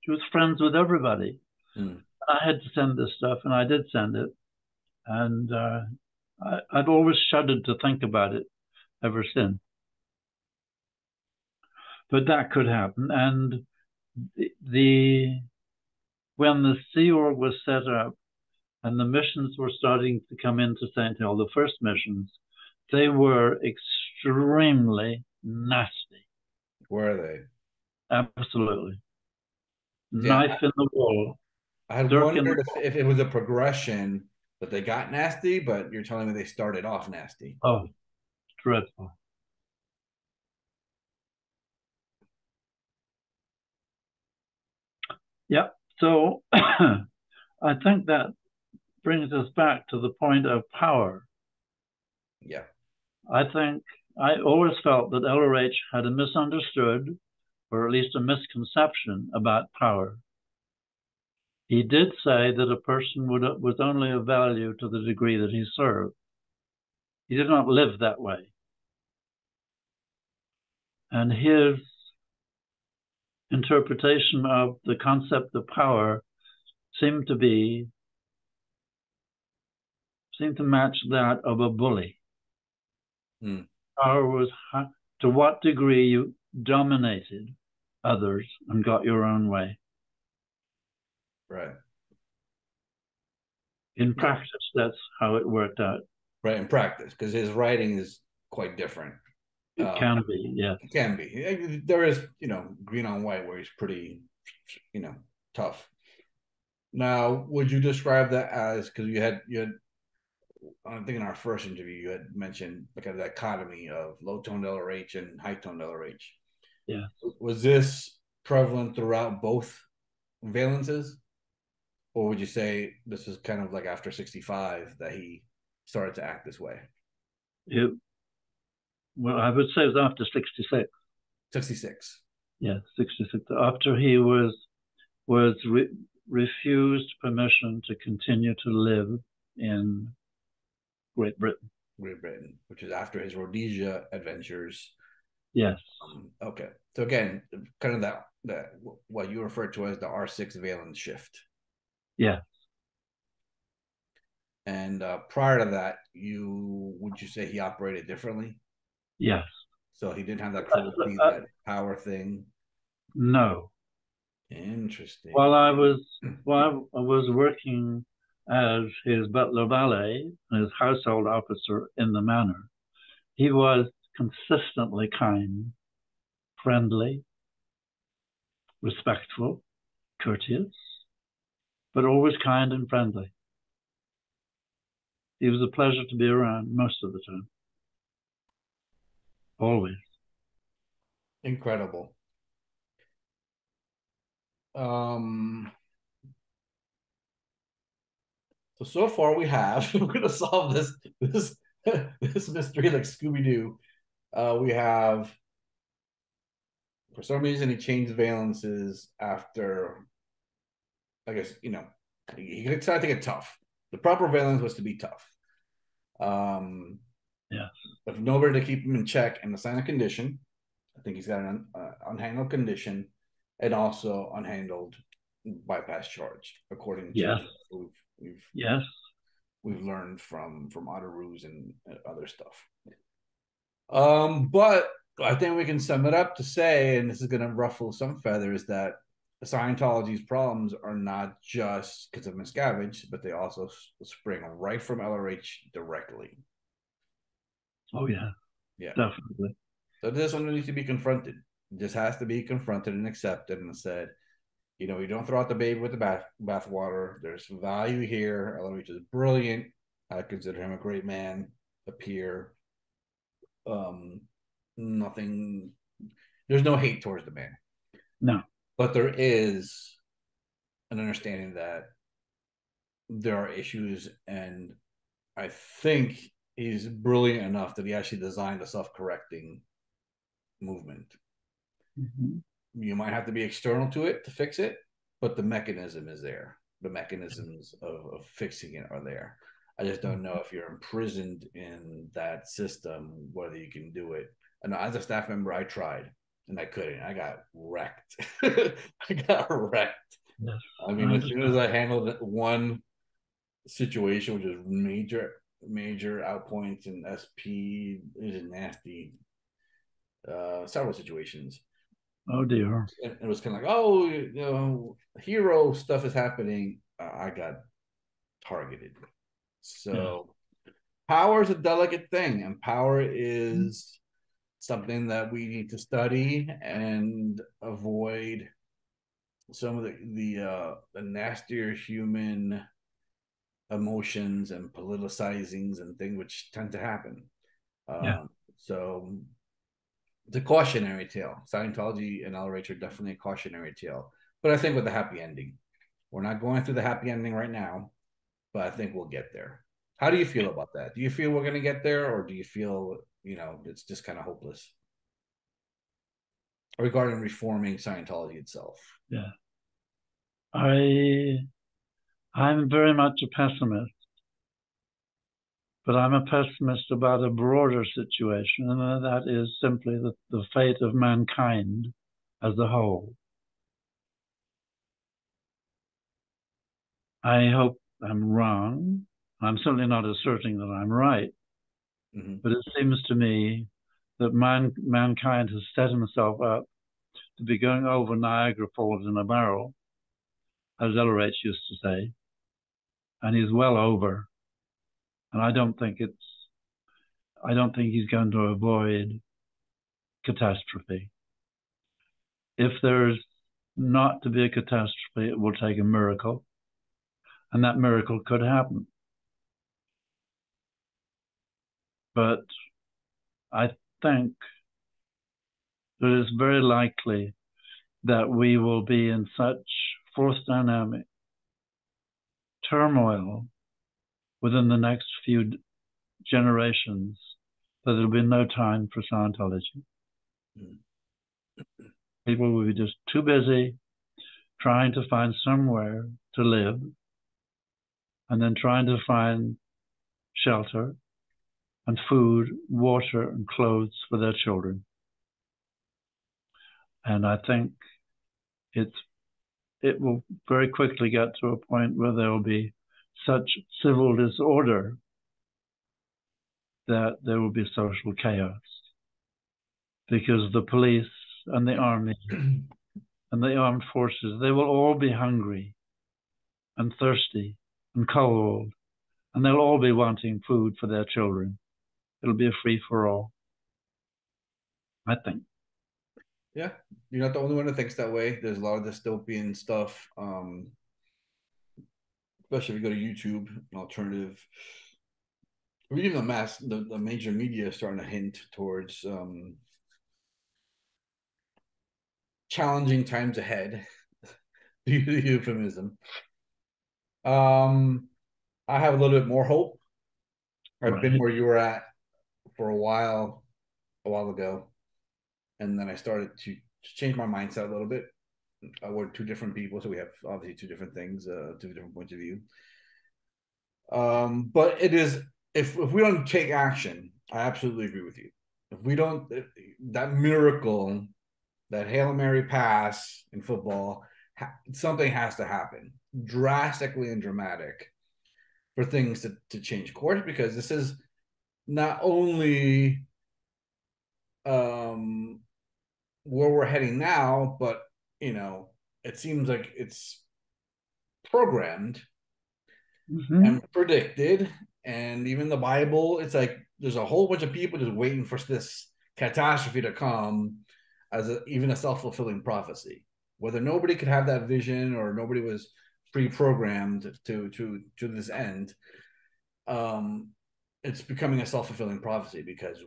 She was friends with everybody. Mm. I had to send this stuff, and I did send it. And uh, I, I've always shuddered to think about it ever since. But that could happen. And the, when the Sea Org was set up and the missions were starting to come into St. Hill, the first missions, they were extremely nasty. Were they? Absolutely. Yeah. Knife in the wall. I had wondered if, if, it was a progression that they got nasty, but you're telling me they started off nasty. Oh, dreadful. Yep. So I think that brings us back to the point of power. Yeah. I think I always felt that LRH had a misunderstood, or at least a misconception about power. He did say that a person would, was only of value to the degree that he served. He did not live that way. And his interpretation of the concept of power seemed to be seemed to match that of a bully. Mm. Power was to what degree you dominated others and got your own way. Right. In practice, that's how it worked out. Right, in practice, because his writing is quite different. It um, can be, yeah. It can be. There is, you know, green on white where he's pretty, you know, tough. Now, would you describe that as because you had you had I think in our first interview you had mentioned like a dichotomy of low toned LRH and high toned LRH. Yeah. Was this prevalent throughout both valences? Or would you say this is kind of like after 65 that he started to act this way? It, well, I would say it was after 66. 66. Yeah, 66. After he was was re- refused permission to continue to live in Great Britain. Great Britain, which is after his Rhodesia adventures. Yes. Um, okay. So again, kind of that that what you refer to as the R six valence shift. Yeah. And uh, prior to that, you would you say he operated differently? Yes. So he didn't have that, uh, uh, that power thing. No. Interesting. While I was while I was working as his butler valet, and his household officer in the manor, he was consistently kind, friendly, respectful, courteous, but always kind and friendly. He was a pleasure to be around most of the time. Always. Incredible. Um so so far we have we're gonna solve this this this mystery like Scooby-Doo. Uh we have for some reason he changed valences after I guess you know he decided to get tough. The proper valence was to be tough. Um, yeah. If nobody to keep him in check and assign a condition, I think he's got an uh, unhandled condition and also unhandled bypass charge, according to yes. we've, we've yes we've learned from from Otteroos and other stuff. Um, but I think we can sum it up to say, and this is going to ruffle some feathers, that Scientology's problems are not just because of Miscavige, but they also spring right from LRH directly. Oh yeah, yeah, definitely. So this one needs to be confronted. It just has to be confronted and accepted and said, you know, you don't throw out the baby with the bath bathwater. There's value here. LRH is brilliant. I consider him a great man, a peer. Um, nothing. There's no hate towards the man. No but there is an understanding that there are issues and i think he's brilliant enough that he actually designed a self-correcting movement mm-hmm. you might have to be external to it to fix it but the mechanism is there the mechanisms of, of fixing it are there i just don't know if you're imprisoned in that system whether you can do it and as a staff member i tried and I couldn't. I got wrecked. I got wrecked. I mean, as soon as I handled one situation, which is major, major outpoints and SP, is nasty. Uh, several situations. Oh dear. It, it was kind of like, oh, you know, hero stuff is happening. Uh, I got targeted. So yeah. power is a delicate thing, and power is something that we need to study and avoid some of the the uh the nastier human emotions and politicizings and things which tend to happen. Yeah. Um, so the cautionary tale. Scientology and LRH are definitely a cautionary tale. But I think with a happy ending. We're not going through the happy ending right now, but I think we'll get there. How do you feel about that? Do you feel we're going to get there, or do you feel you know it's just kind of hopeless regarding reforming Scientology itself? Yeah, I I'm very much a pessimist, but I'm a pessimist about a broader situation, and that is simply the, the fate of mankind as a whole. I hope I'm wrong. I'm certainly not asserting that I'm right, mm-hmm. but it seems to me that man, mankind has set himself up to be going over Niagara Falls in a barrel, as LRH used to say, and he's well over. And I don't think it's, I don't think he's going to avoid catastrophe. If there's not to be a catastrophe, it will take a miracle and that miracle could happen. But I think that it's very likely that we will be in such force dynamic turmoil within the next few generations that there'll be no time for Scientology. Mm. People will be just too busy trying to find somewhere to live and then trying to find shelter and food, water, and clothes for their children. And I think it's it will very quickly get to a point where there will be such civil disorder that there will be social chaos because the police and the army and the armed forces they will all be hungry and thirsty and cold, and they'll all be wanting food for their children. It'll be a free for all. I think. Yeah, you're not the only one that thinks that way. There's a lot of dystopian stuff, um, especially if you go to YouTube, an alternative. Or even the mass, the, the major media is starting to hint towards um, challenging times ahead. the euphemism. Um, I have a little bit more hope. I've right. been where you were at for a while, a while ago, and then I started to change my mindset a little bit. Uh, we're two different people, so we have obviously two different things, uh, two different points of view. Um, but it is if if we don't take action, I absolutely agree with you. If we don't, if, that miracle, that hail mary pass in football, ha- something has to happen drastically and dramatic for things to, to change course because this is not only um where we're heading now, but you know, it seems like it's programmed mm-hmm. and predicted. And even the Bible, it's like there's a whole bunch of people just waiting for this catastrophe to come as a, even a self-fulfilling prophecy. Whether nobody could have that vision or nobody was pre-programmed to to to this end um it's becoming a self-fulfilling prophecy because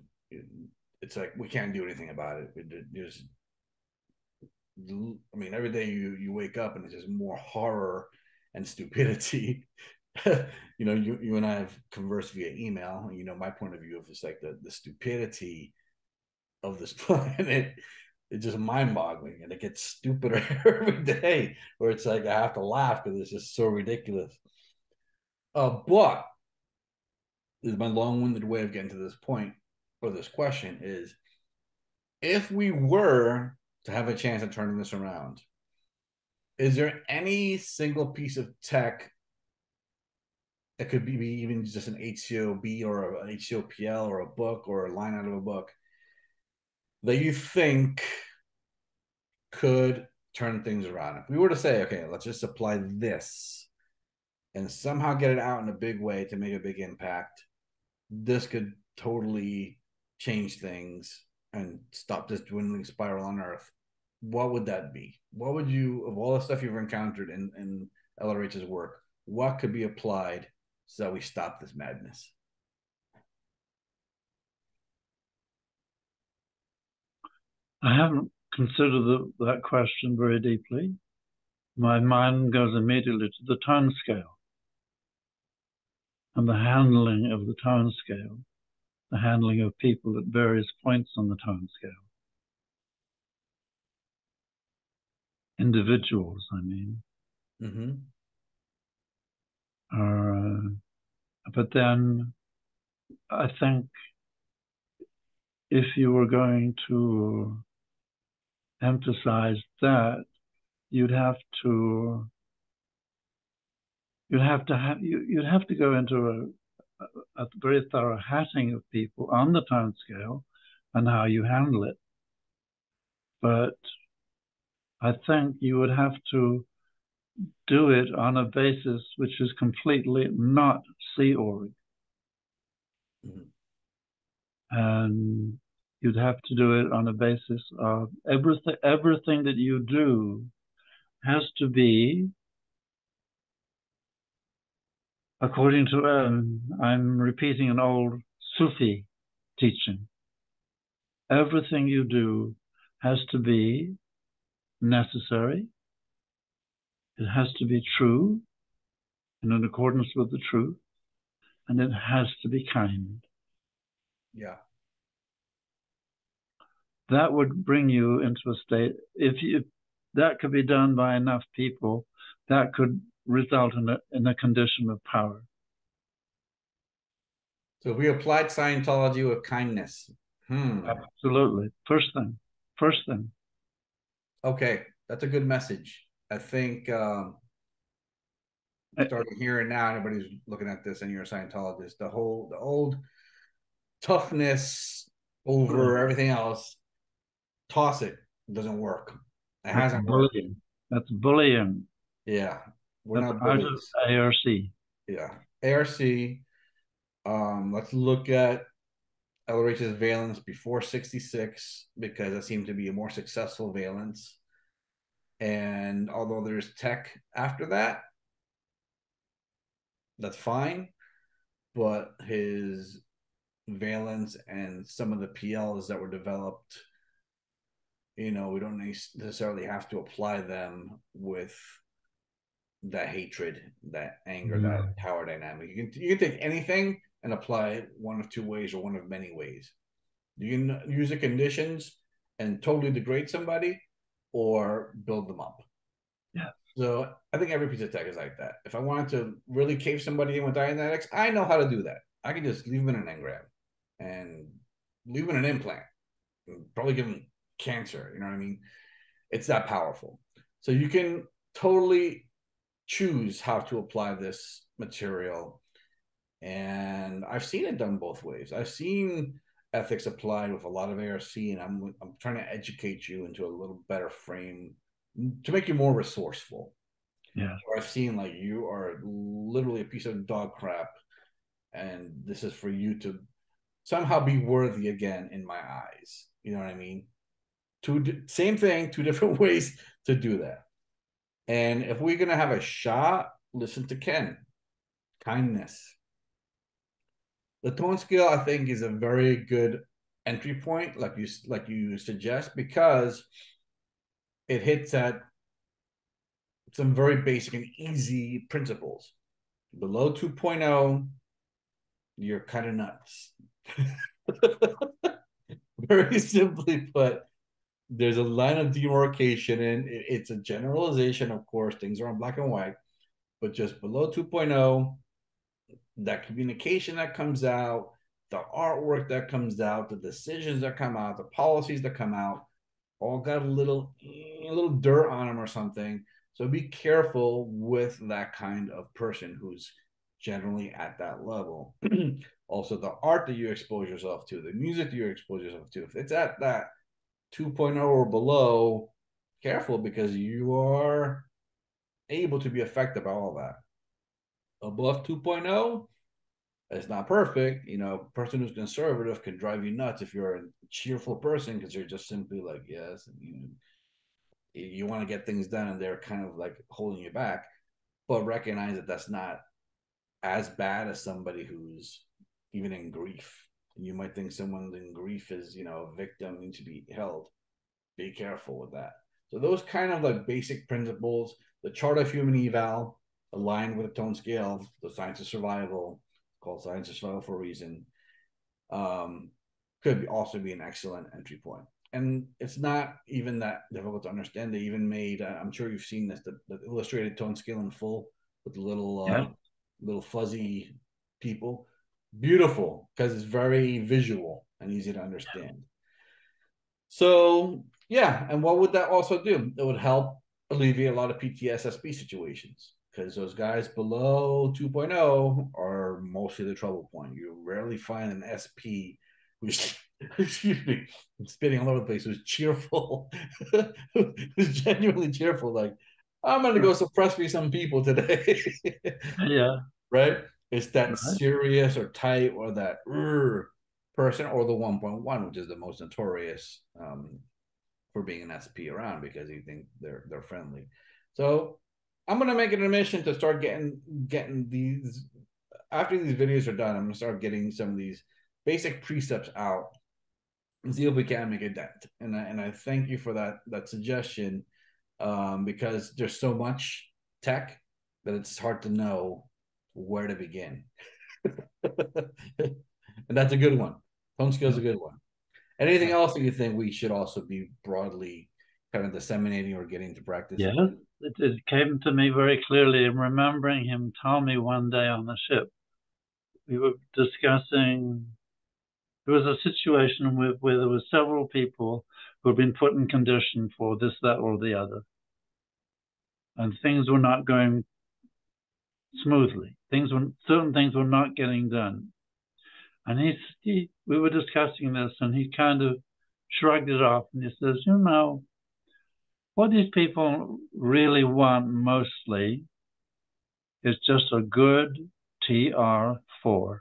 it's like we can't do anything about it. There's i mean every day you you wake up and it's just more horror and stupidity. You know you, you and i have conversed via email. You know my point of view of it's like the the stupidity of this planet it's just mind boggling and it gets stupider every day where it's like I have to laugh because it's just so ridiculous. Uh, but is my long-winded way of getting to this point or this question is if we were to have a chance of turning this around, is there any single piece of tech that could be even just an HCOB or an HCOPL or a book or a line out of a book that you think could turn things around? If we were to say, okay, let's just apply this and somehow get it out in a big way to make a big impact, this could totally change things and stop this dwindling spiral on Earth. What would that be? What would you, of all the stuff you've encountered in, in LRH's work, what could be applied so that we stop this madness? I haven't considered the, that question very deeply. My mind goes immediately to the tone scale and the handling of the tone scale, the handling of people at various points on the tone scale. Individuals, I mean. Mm-hmm. Uh, but then I think if you were going to emphasize that, you'd have to you'd have to have you, you'd have to go into a, very thorough hatting of people on the tone scale and how you handle it. But I think you would have to do it on a basis which is completely not Sea Org. Mm-hmm. And you'd have to do it on a basis of everything everything that you do has to be according to um, I'm repeating an old Sufi teaching. Everything you do has to be necessary. It has to be true and in accordance with the truth, and it has to be kind. Yeah that would bring you into a state if you, that could be done by enough people that could result in a, in a condition of power so we applied scientology with kindness hmm. absolutely first thing first thing okay that's a good message i think um starting here and now anybody's looking at this and you're a scientologist the whole the old toughness over everything else toss it. It doesn't work. It That's hasn't bullying. Worked. That's bullying. Yeah. We're That's not bullies. ARC. Yeah. ARC. Um, let's look at LRH's valence before 66 because it seemed to be a more successful valence. And although there's tech after that, that's fine. But his valence and some of the PLs that were developed you know we don't necessarily have to apply them with that hatred that anger that power dynamic you can you can take anything and apply it one of two ways or one of many ways you can use the conditions and totally degrade somebody or build them up yeah so i think every piece of tech is like that if i wanted to really cave somebody in with dianetics i know how to do that i can just leave them in an engram and leave them in an implant probably give them cancer. You know what I mean? It's that powerful. So you can totally choose how to apply this material. And I've seen it done both ways. I've seen ethics applied with a lot of ARC, and I'm I'm trying to educate you into a little better frame to make you more resourceful. Yeah. Or I've seen like you are literally a piece of dog crap, and this is for you to somehow be worthy again in my eyes. You know what I mean? Two same thing, two different ways to do that. And if we're gonna have a shot, listen to Ken. Kindness. The tone scale, I think, is a very good entry point, like you like you suggest, because it hits at some very basic and easy principles. Below 2.0, you're kind of nuts. very simply put, there's a line of demarcation and it's a generalization of course things are in black and white but just below 2.0 that communication that comes out the artwork that comes out the decisions that come out the policies that come out all got a little a little dirt on them or something So be careful with that kind of person who's generally at that level. also, the art that you expose yourself to, the music that you expose yourself to, if it's at that 2.0 or below, careful because you are able to be affected by all that. Above 2.0, it's not perfect. You know, a person who's conservative can drive you nuts if you're a cheerful person because you're just simply like, yes, you, you want to get things done and they're kind of like holding you back. But recognize that that's not as bad as somebody who's even in grief. You might think someone in grief is, you know, a victim and to be held. Be careful with that. So those kind of like basic principles, the chart of human eval, aligned with the tone scale, the science of survival, called science of survival for a reason, um, could be also be an excellent entry point. And it's not even that difficult to understand. They even made, uh, I'm sure you've seen this, the, the illustrated tone scale in full with the little uh, yeah. little fuzzy people. Beautiful because it's very visual and easy to understand. So yeah, and what would that also do? It would help alleviate a lot of PTSD situations because those guys below 2.0 are mostly the trouble point. You rarely find an SP who's excuse me, I'm spitting all over the place, who's cheerful, who's genuinely cheerful, like I'm gonna go suppress me some people today. yeah. Right? It's that right. serious or tight or that person or the 1.1, which is the most notorious um, for being an SP around because you think they're they're friendly. So I'm gonna make an admission to start getting getting these after these videos are done. I'm gonna start getting some of these basic precepts out and see if we can make a dent. And I, and I thank you for that that suggestion um, because there's so much tech that it's hard to know where to begin. and that's a good one. Tone scale is a good one. Anything else that you think we should also be broadly kind of disseminating or getting to practice? Yeah, it, it came to me very clearly. in remembering him tell me one day on the ship, we were discussing. There was a situation where, where there were several people who had been put in condition for this, that, or the other, and things were not going smoothly. Things were certain things were not getting done. And he, he, we were discussing this, and he kind of shrugged it off, and he says, "You know, what these people really want mostly is just a good TR4."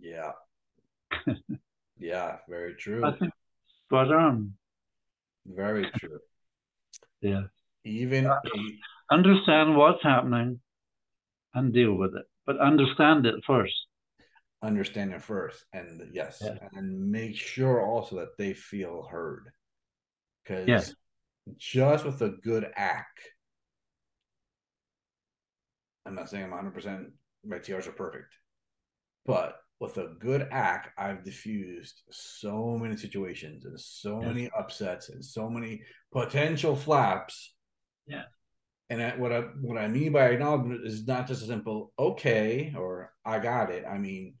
Yeah. yeah, very true. I think spot on. Very true. yeah. Even uh, understand what's happening and deal with it but understand it first. Understand it first, and yes, yeah. and make sure also that they feel heard. Because yeah. just with a good act, I'm not saying I'm 100 percent my TRs are perfect, but with a good act, I've diffused so many situations and so yeah. many upsets and so many potential flaps. Yeah. And I, what I what I mean by acknowledgement is not just a simple okay or I got it. I mean,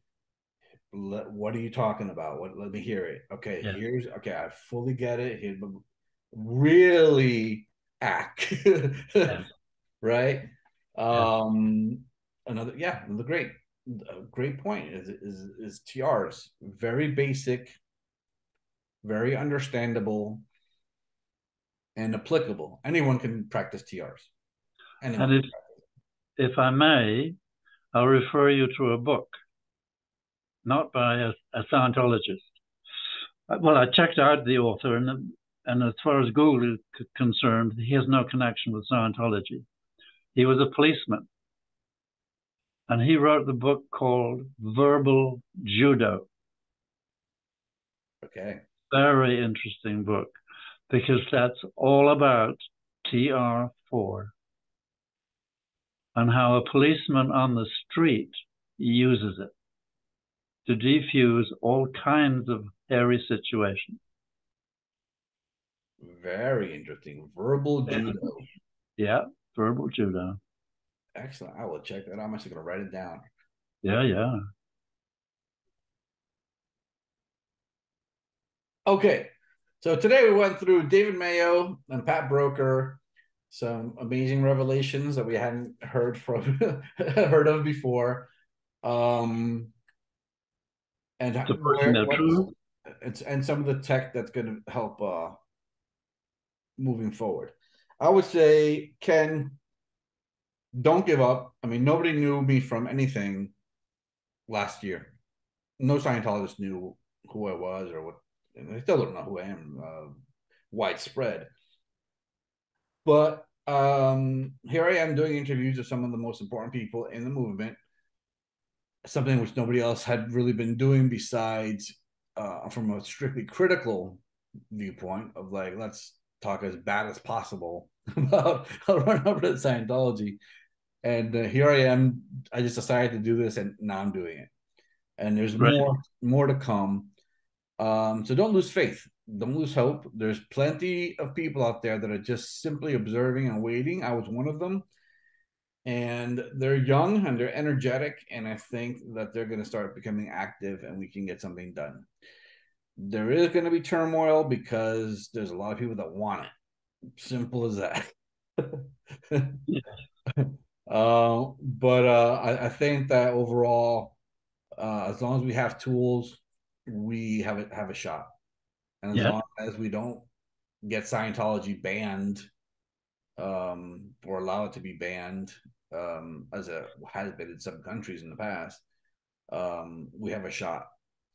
let, what are you talking about? What let me hear it. Okay, yeah. here's okay. I fully get it. Here, really act yeah. right. Um, another yeah, another great great point is is is TRs very basic, very understandable, and applicable. Anyone can practice TRs. Anyone and if, if I may, I'll refer you to a book, not by a, a Scientologist. Uh, well, I checked out the author, and, and as far as Google is concerned, he has no connection with Scientology. He was a policeman, and he wrote the book called Verbal Judo. Okay. Very interesting book because that's all about TR4 and how a policeman on the street uses it to defuse all kinds of hairy situations. Very interesting. Verbal judo. Yeah, verbal judo. Excellent. I will check that out. I'm actually going to write it down. Yeah, yeah. Okay. So today we went through David Mayo and Pat Broeker, some amazing revelations that we hadn't heard from heard of before. Um and where, it's and some of the tech that's going to help uh moving forward. I would say Ken don't give up. I mean, nobody knew me from anything last year. No Scientologist knew who I was or what. And I still don't know who I am. Uh, widespread, but um, here I am doing interviews with some of the most important people in the movement. Something which nobody else had really been doing besides uh, from a strictly critical viewpoint of like let's talk as bad as possible about to run over to Scientology and uh, here I am. I just decided to do this, and now I'm doing it. And there's right. more more to come. Um, so don't lose faith. Don't lose hope. There's plenty of people out there that are just simply observing and waiting. I was one of them. And they're young and they're energetic. And I think that they're going to start becoming active and we can get something done. There is going to be turmoil because there's a lot of people that want it. Simple as that. yeah. Uh, but uh, I, I, think that overall, uh, as long as we have tools, we have a, have a shot. And as yeah. long as we don't get Scientology banned um, or allow it to be banned, um, as it has been in some countries in the past, um, we have a shot.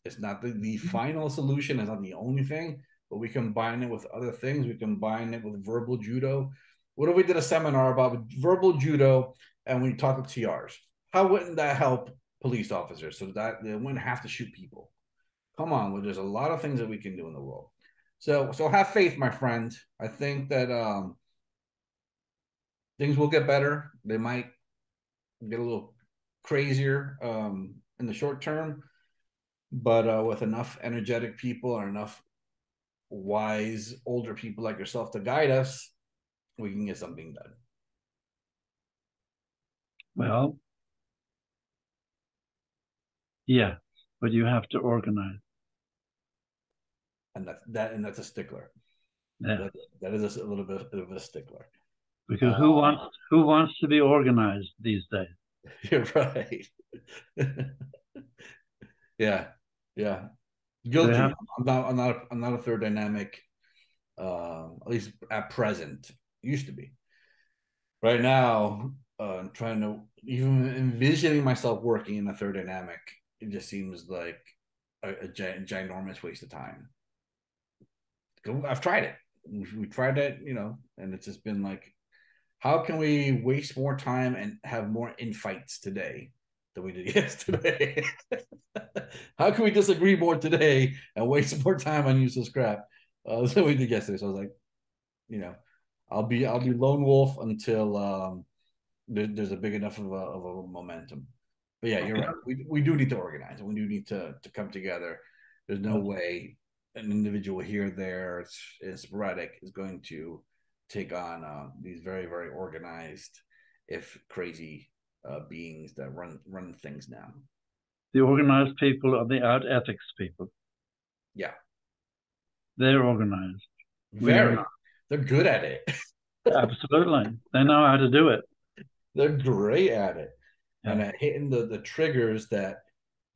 It's not the, the mm-hmm. final solution, it's not the only thing, but we combine it with other things. We combine it with verbal judo. What if we did a seminar about verbal judo and we talk with TRs? How wouldn't that help police officers so that they wouldn't have to shoot people? Come on, well, there's a lot of things that we can do in the world. So, so have faith, my friend. I think that um, things will get better. They might get a little crazier um, in the short term, but uh, with enough energetic people and enough wise older people like yourself to guide us, we can get something done. Well, yeah, but you have to organize. And that that and that's a stickler. Yeah. That, that is a, little bit of a stickler. Because who uh, wants who wants to be organized these days? You're right. yeah, yeah. Guilty. Have, I'm not. I'm not. I'm not a third dynamic. Uh, at least at present used to be. Right now, uh, I'm trying to even envisioning myself working in a third dynamic. It just seems like a, a ginormous waste of time. I've tried it. We tried it, you know, and it's just been like, how can we waste more time and have more infights today than we did yesterday? how can we disagree more today and waste more time on useless crap uh, than we did yesterday? So I was like, you know, I'll be I'll be lone wolf until um, there, there's a big enough of a, of a momentum. But yeah, you're right. We, we do need to organize. We do need to to come together. There's no way an individual here, there, it's, it's sporadic is going to take on uh, these very very organized, if crazy uh, beings that run run things now. The organized people are the out ethics people. Yeah, they're organized. Very. They're good at it. Absolutely. They know how to do it. They're great at it. Yeah. And at hitting the, the triggers that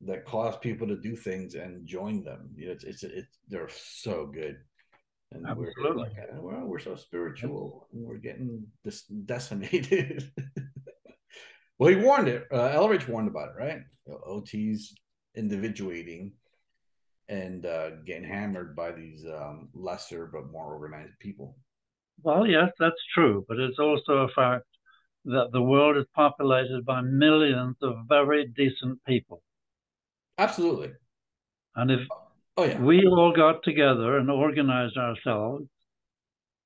that cause people to do things and join them. You know, it's it's, it's they're so good. And Absolutely. we're like, well, we're so spiritual and we're getting this decimated. well, he warned it. Uh, LRH warned about it, right? OT's individuating and uh, getting hammered by these um, lesser but more organized people. Well, yes, that's true, but it's also a fact that the world is populated by millions of very decent people. Absolutely. And if oh, yeah. we all got together and organized ourselves,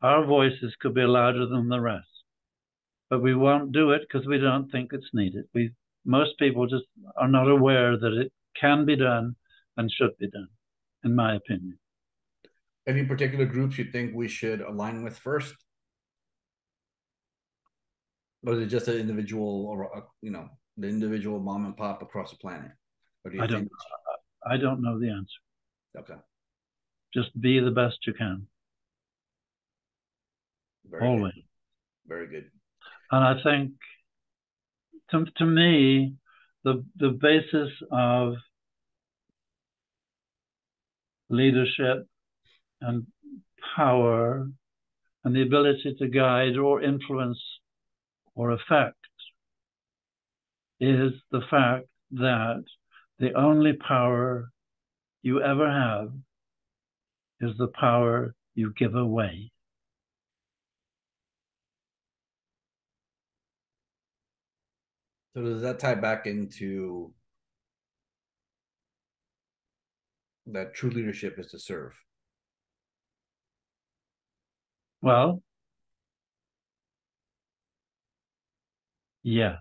our voices could be louder than the rest. But we won't do it because we don't think it's needed. We most people just are not aware that it can be done and should be done, in my opinion. Any particular groups you think we should align with first? Or is it just an individual or a, you know the individual mom and pop across the planet? Do I think don't. I don't know the answer. Okay. Just be the best you can. Very always. Good. Very good. And I think, to, to me, the the basis of leadership and power and the ability to guide or influence or affect is the fact that the only power you ever have is the power you give away. So does that tie back into that true leadership is to serve? Well, yes.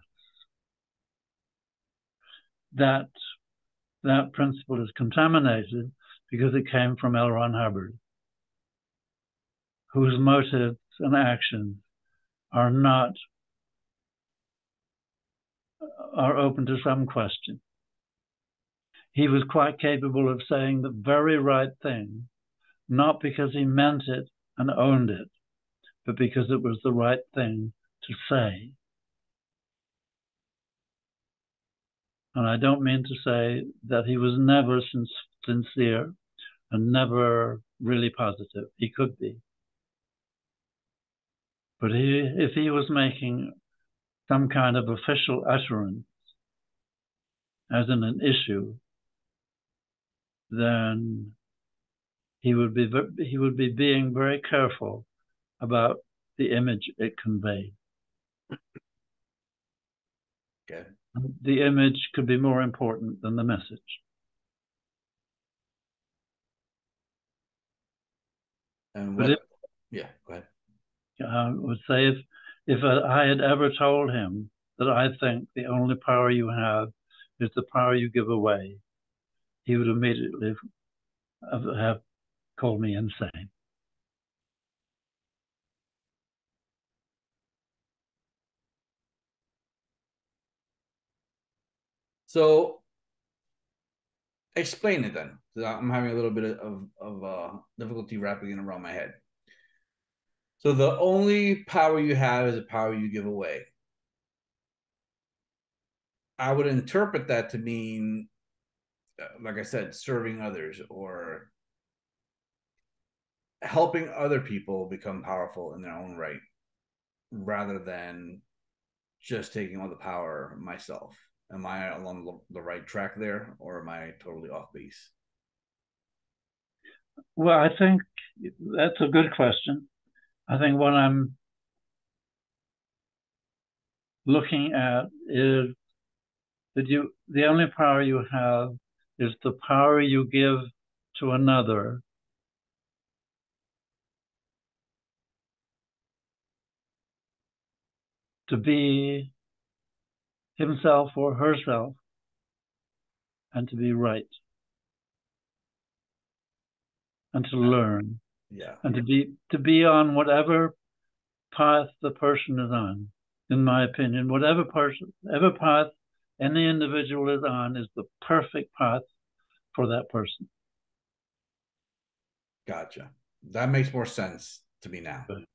That that principle is contaminated because it came from L. Ron Hubbard, whose motives and actions are not are open to some question. He was quite capable of saying the very right thing, not because he meant it and owned it, but because it was the right thing to say. And I don't mean to say that he was never sincere and never really positive. He could be. But he, if he was making some kind of official utterance as in an issue, then he would be he would be being very careful about the image it conveyed. Okay. The image could be more important than the message. And what? If, yeah, go ahead. Uh, I would say if if I had ever told him that I think the only power you have is the power you give away, he would immediately have called me insane. So explain it then. I'm having a little bit of, of uh, difficulty wrapping it around my head. So the only power you have is the power you give away. I would interpret that to mean, uh, like I said, serving others or helping other people become powerful in their own right, rather than just taking all the power myself. Am I along the right track there, or am I totally off base? Well, I think that's a good question. I think what I'm looking at is that you the only power you have is the power you give to another to be himself or herself and to be right. And to learn. Yeah. And to be to be on whatever path the person is on in my opinion. Whatever person whatever path any individual is on is the perfect path for that person. Gotcha. That makes more sense to me now. Good,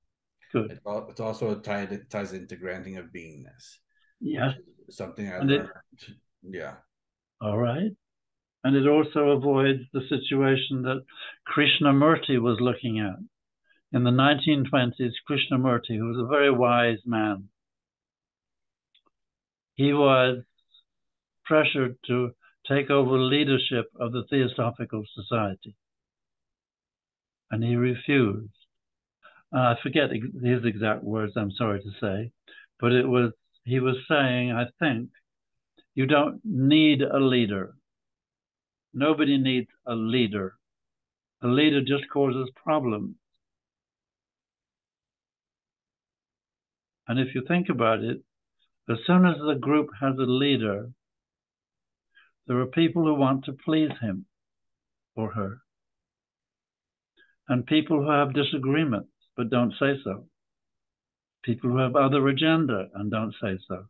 good. it's also tied it ties into granting of beingness yes something i and learned it, yeah all right and it also avoids the situation that Krishnamurti was looking at. In the 1920s, Krishnamurti, who was a very wise man, he was pressured to take over leadership of the Theosophical Society. And he refused. Uh, I forget his exact words, I'm sorry to say, but it was, he was saying, I think, you don't need a leader. Nobody needs a leader. A leader just causes problems. And if you think about it, as soon as the group has a leader, there are people who want to please him or her. And people who have disagreements but don't say so. People who have other agenda and don't say so.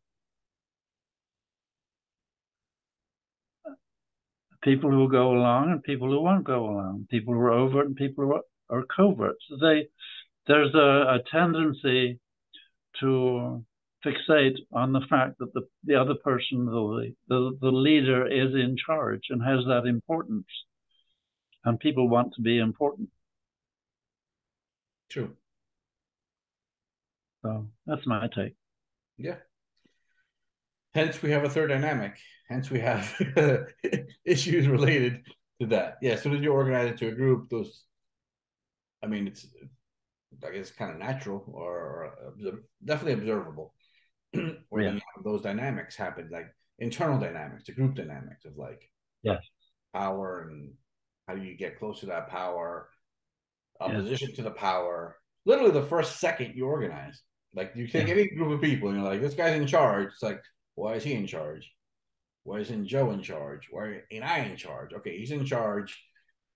people who go along and people who won't go along, people who are overt and people who are, are covert. So they there's a, a tendency to fixate on the fact that the, the other person, the, the, the leader, is in charge and has that importance. And people want to be important. True. So that's my take. Yeah. Hence, we have a third dynamic. Hence, we have issues related to that. Yeah, as soon as you organize it to a group, those, I mean, it's, I guess, kind of natural or, or definitely observable. where yeah. those dynamics happen, like internal dynamics, the group dynamics of like, yes, power and how do you get close to that power, opposition yes. to the power. Literally, the first second you organize, like you take yeah. any group of people and you're like, this guy's in charge. It's like, why is he in charge? Why isn't Joe in charge? Why ain't I in charge? Okay, he's in charge.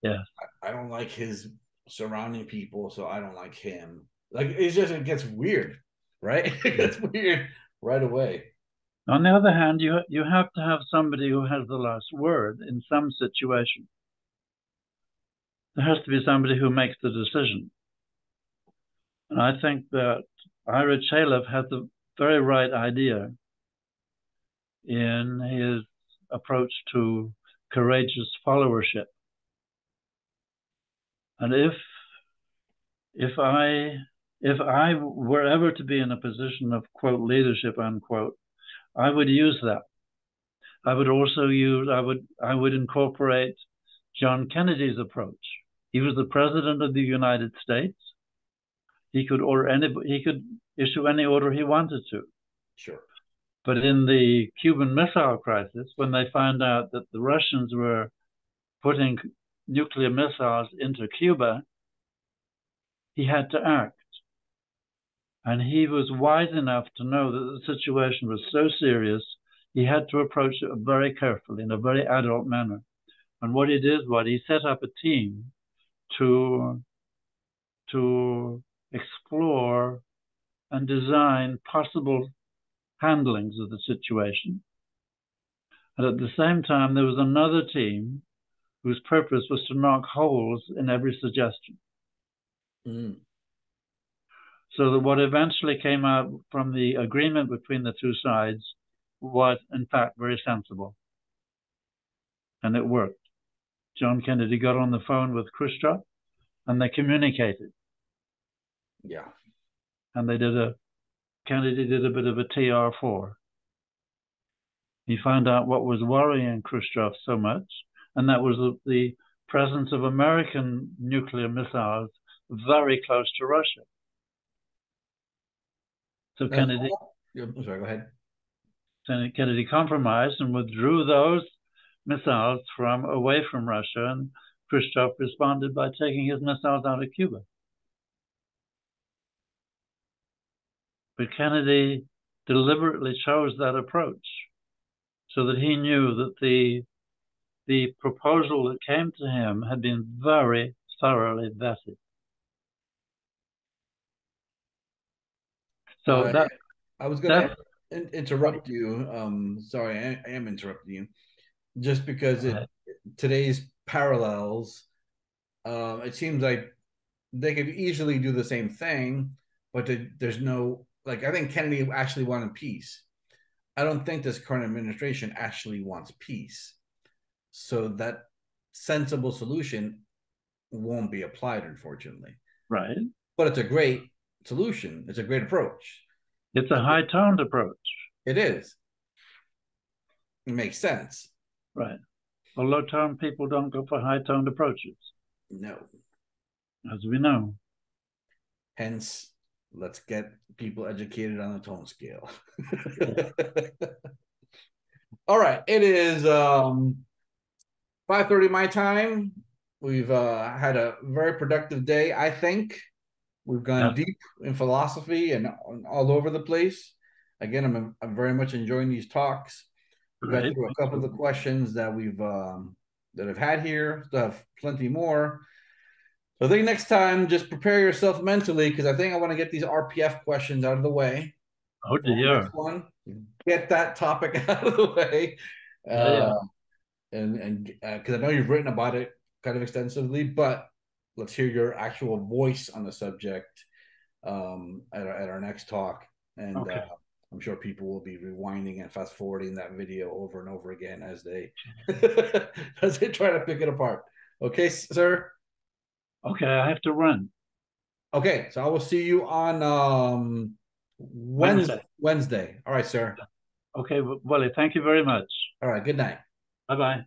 Yeah. I, I don't like his surrounding people, so I don't like him. Like it's just it gets weird, right? it gets weird right away. On the other hand, you you have to have somebody who has the last word in some situation. There has to be somebody who makes the decision. And I think that Ira Chaleff had the very right idea in his approach to courageous followership. And if if I if I were ever to be in a position of quote leadership unquote, I would use that. I would also use I would I would incorporate John Kennedy's approach. He was the president of the United States. He could order any he could issue any order he wanted to. Sure. But in the Cuban Missile Crisis, when they found out that the Russians were putting nuclear missiles into Cuba, he had to act. And he was wise enough to know that the situation was so serious, he had to approach it very carefully in a very adult manner. And what he did was he set up a team to, to explore and design possible handlings of the situation. And at the same time, there was another team whose purpose was to knock holes in every suggestion. Mm. So that what eventually came out from the agreement between the two sides was, in fact, very sensible. And it worked. John Kennedy got on the phone with Khrushchev and they communicated. Yeah. And they did a Kennedy did a bit of a TR4. He found out what was worrying Khrushchev so much, and that was the, the presence of American nuclear missiles very close to Russia. So Kennedy, sorry, go ahead. Kennedy compromised and withdrew those missiles from away from Russia, and Khrushchev responded by taking his missiles out of Cuba. But Kennedy deliberately chose that approach so that he knew that the the proposal that came to him had been very thoroughly vetted. So uh, that I was going to interrupt you. Um, sorry, I, I, am interrupting you, just because it, today's parallels. Um, it seems like they could easily do the same thing, but there's no like I think Kennedy actually wanted peace. I don't think this current administration actually wants peace. So that sensible solution won't be applied, unfortunately. Right. But it's a great solution. It's a great approach. It's a high toned approach. It is. It makes sense. Right. Well, low tone people don't go for high toned approaches. No. As we know. Hence, let's get people educated on the tone scale. All right, it is um 5:30 my time. We've uh, had a very productive day, I think. We've gone yeah. deep in philosophy and all over the place. Again, I'm I'm very much enjoying these talks. We got through a couple of the questions that we've um, that I've had here. Still have plenty more. So I think next time, just prepare yourself mentally because I think I want to get these RPF questions out of the way. Oh dear. One, get that topic out of the way. Uh, yeah. and and because uh, I know you've written about it kind of extensively, but let's hear your actual voice on the subject um, at our, at our next talk, and okay. uh, I'm sure people will be rewinding and fast forwarding that video over and over again as they as they try to pick it apart. Okay, sir. Okay, I have to run. Okay, so I will see you on um Wednesday. Wednesday. All right, sir. Okay, Wally, thank you very much. All right, good night. Bye bye.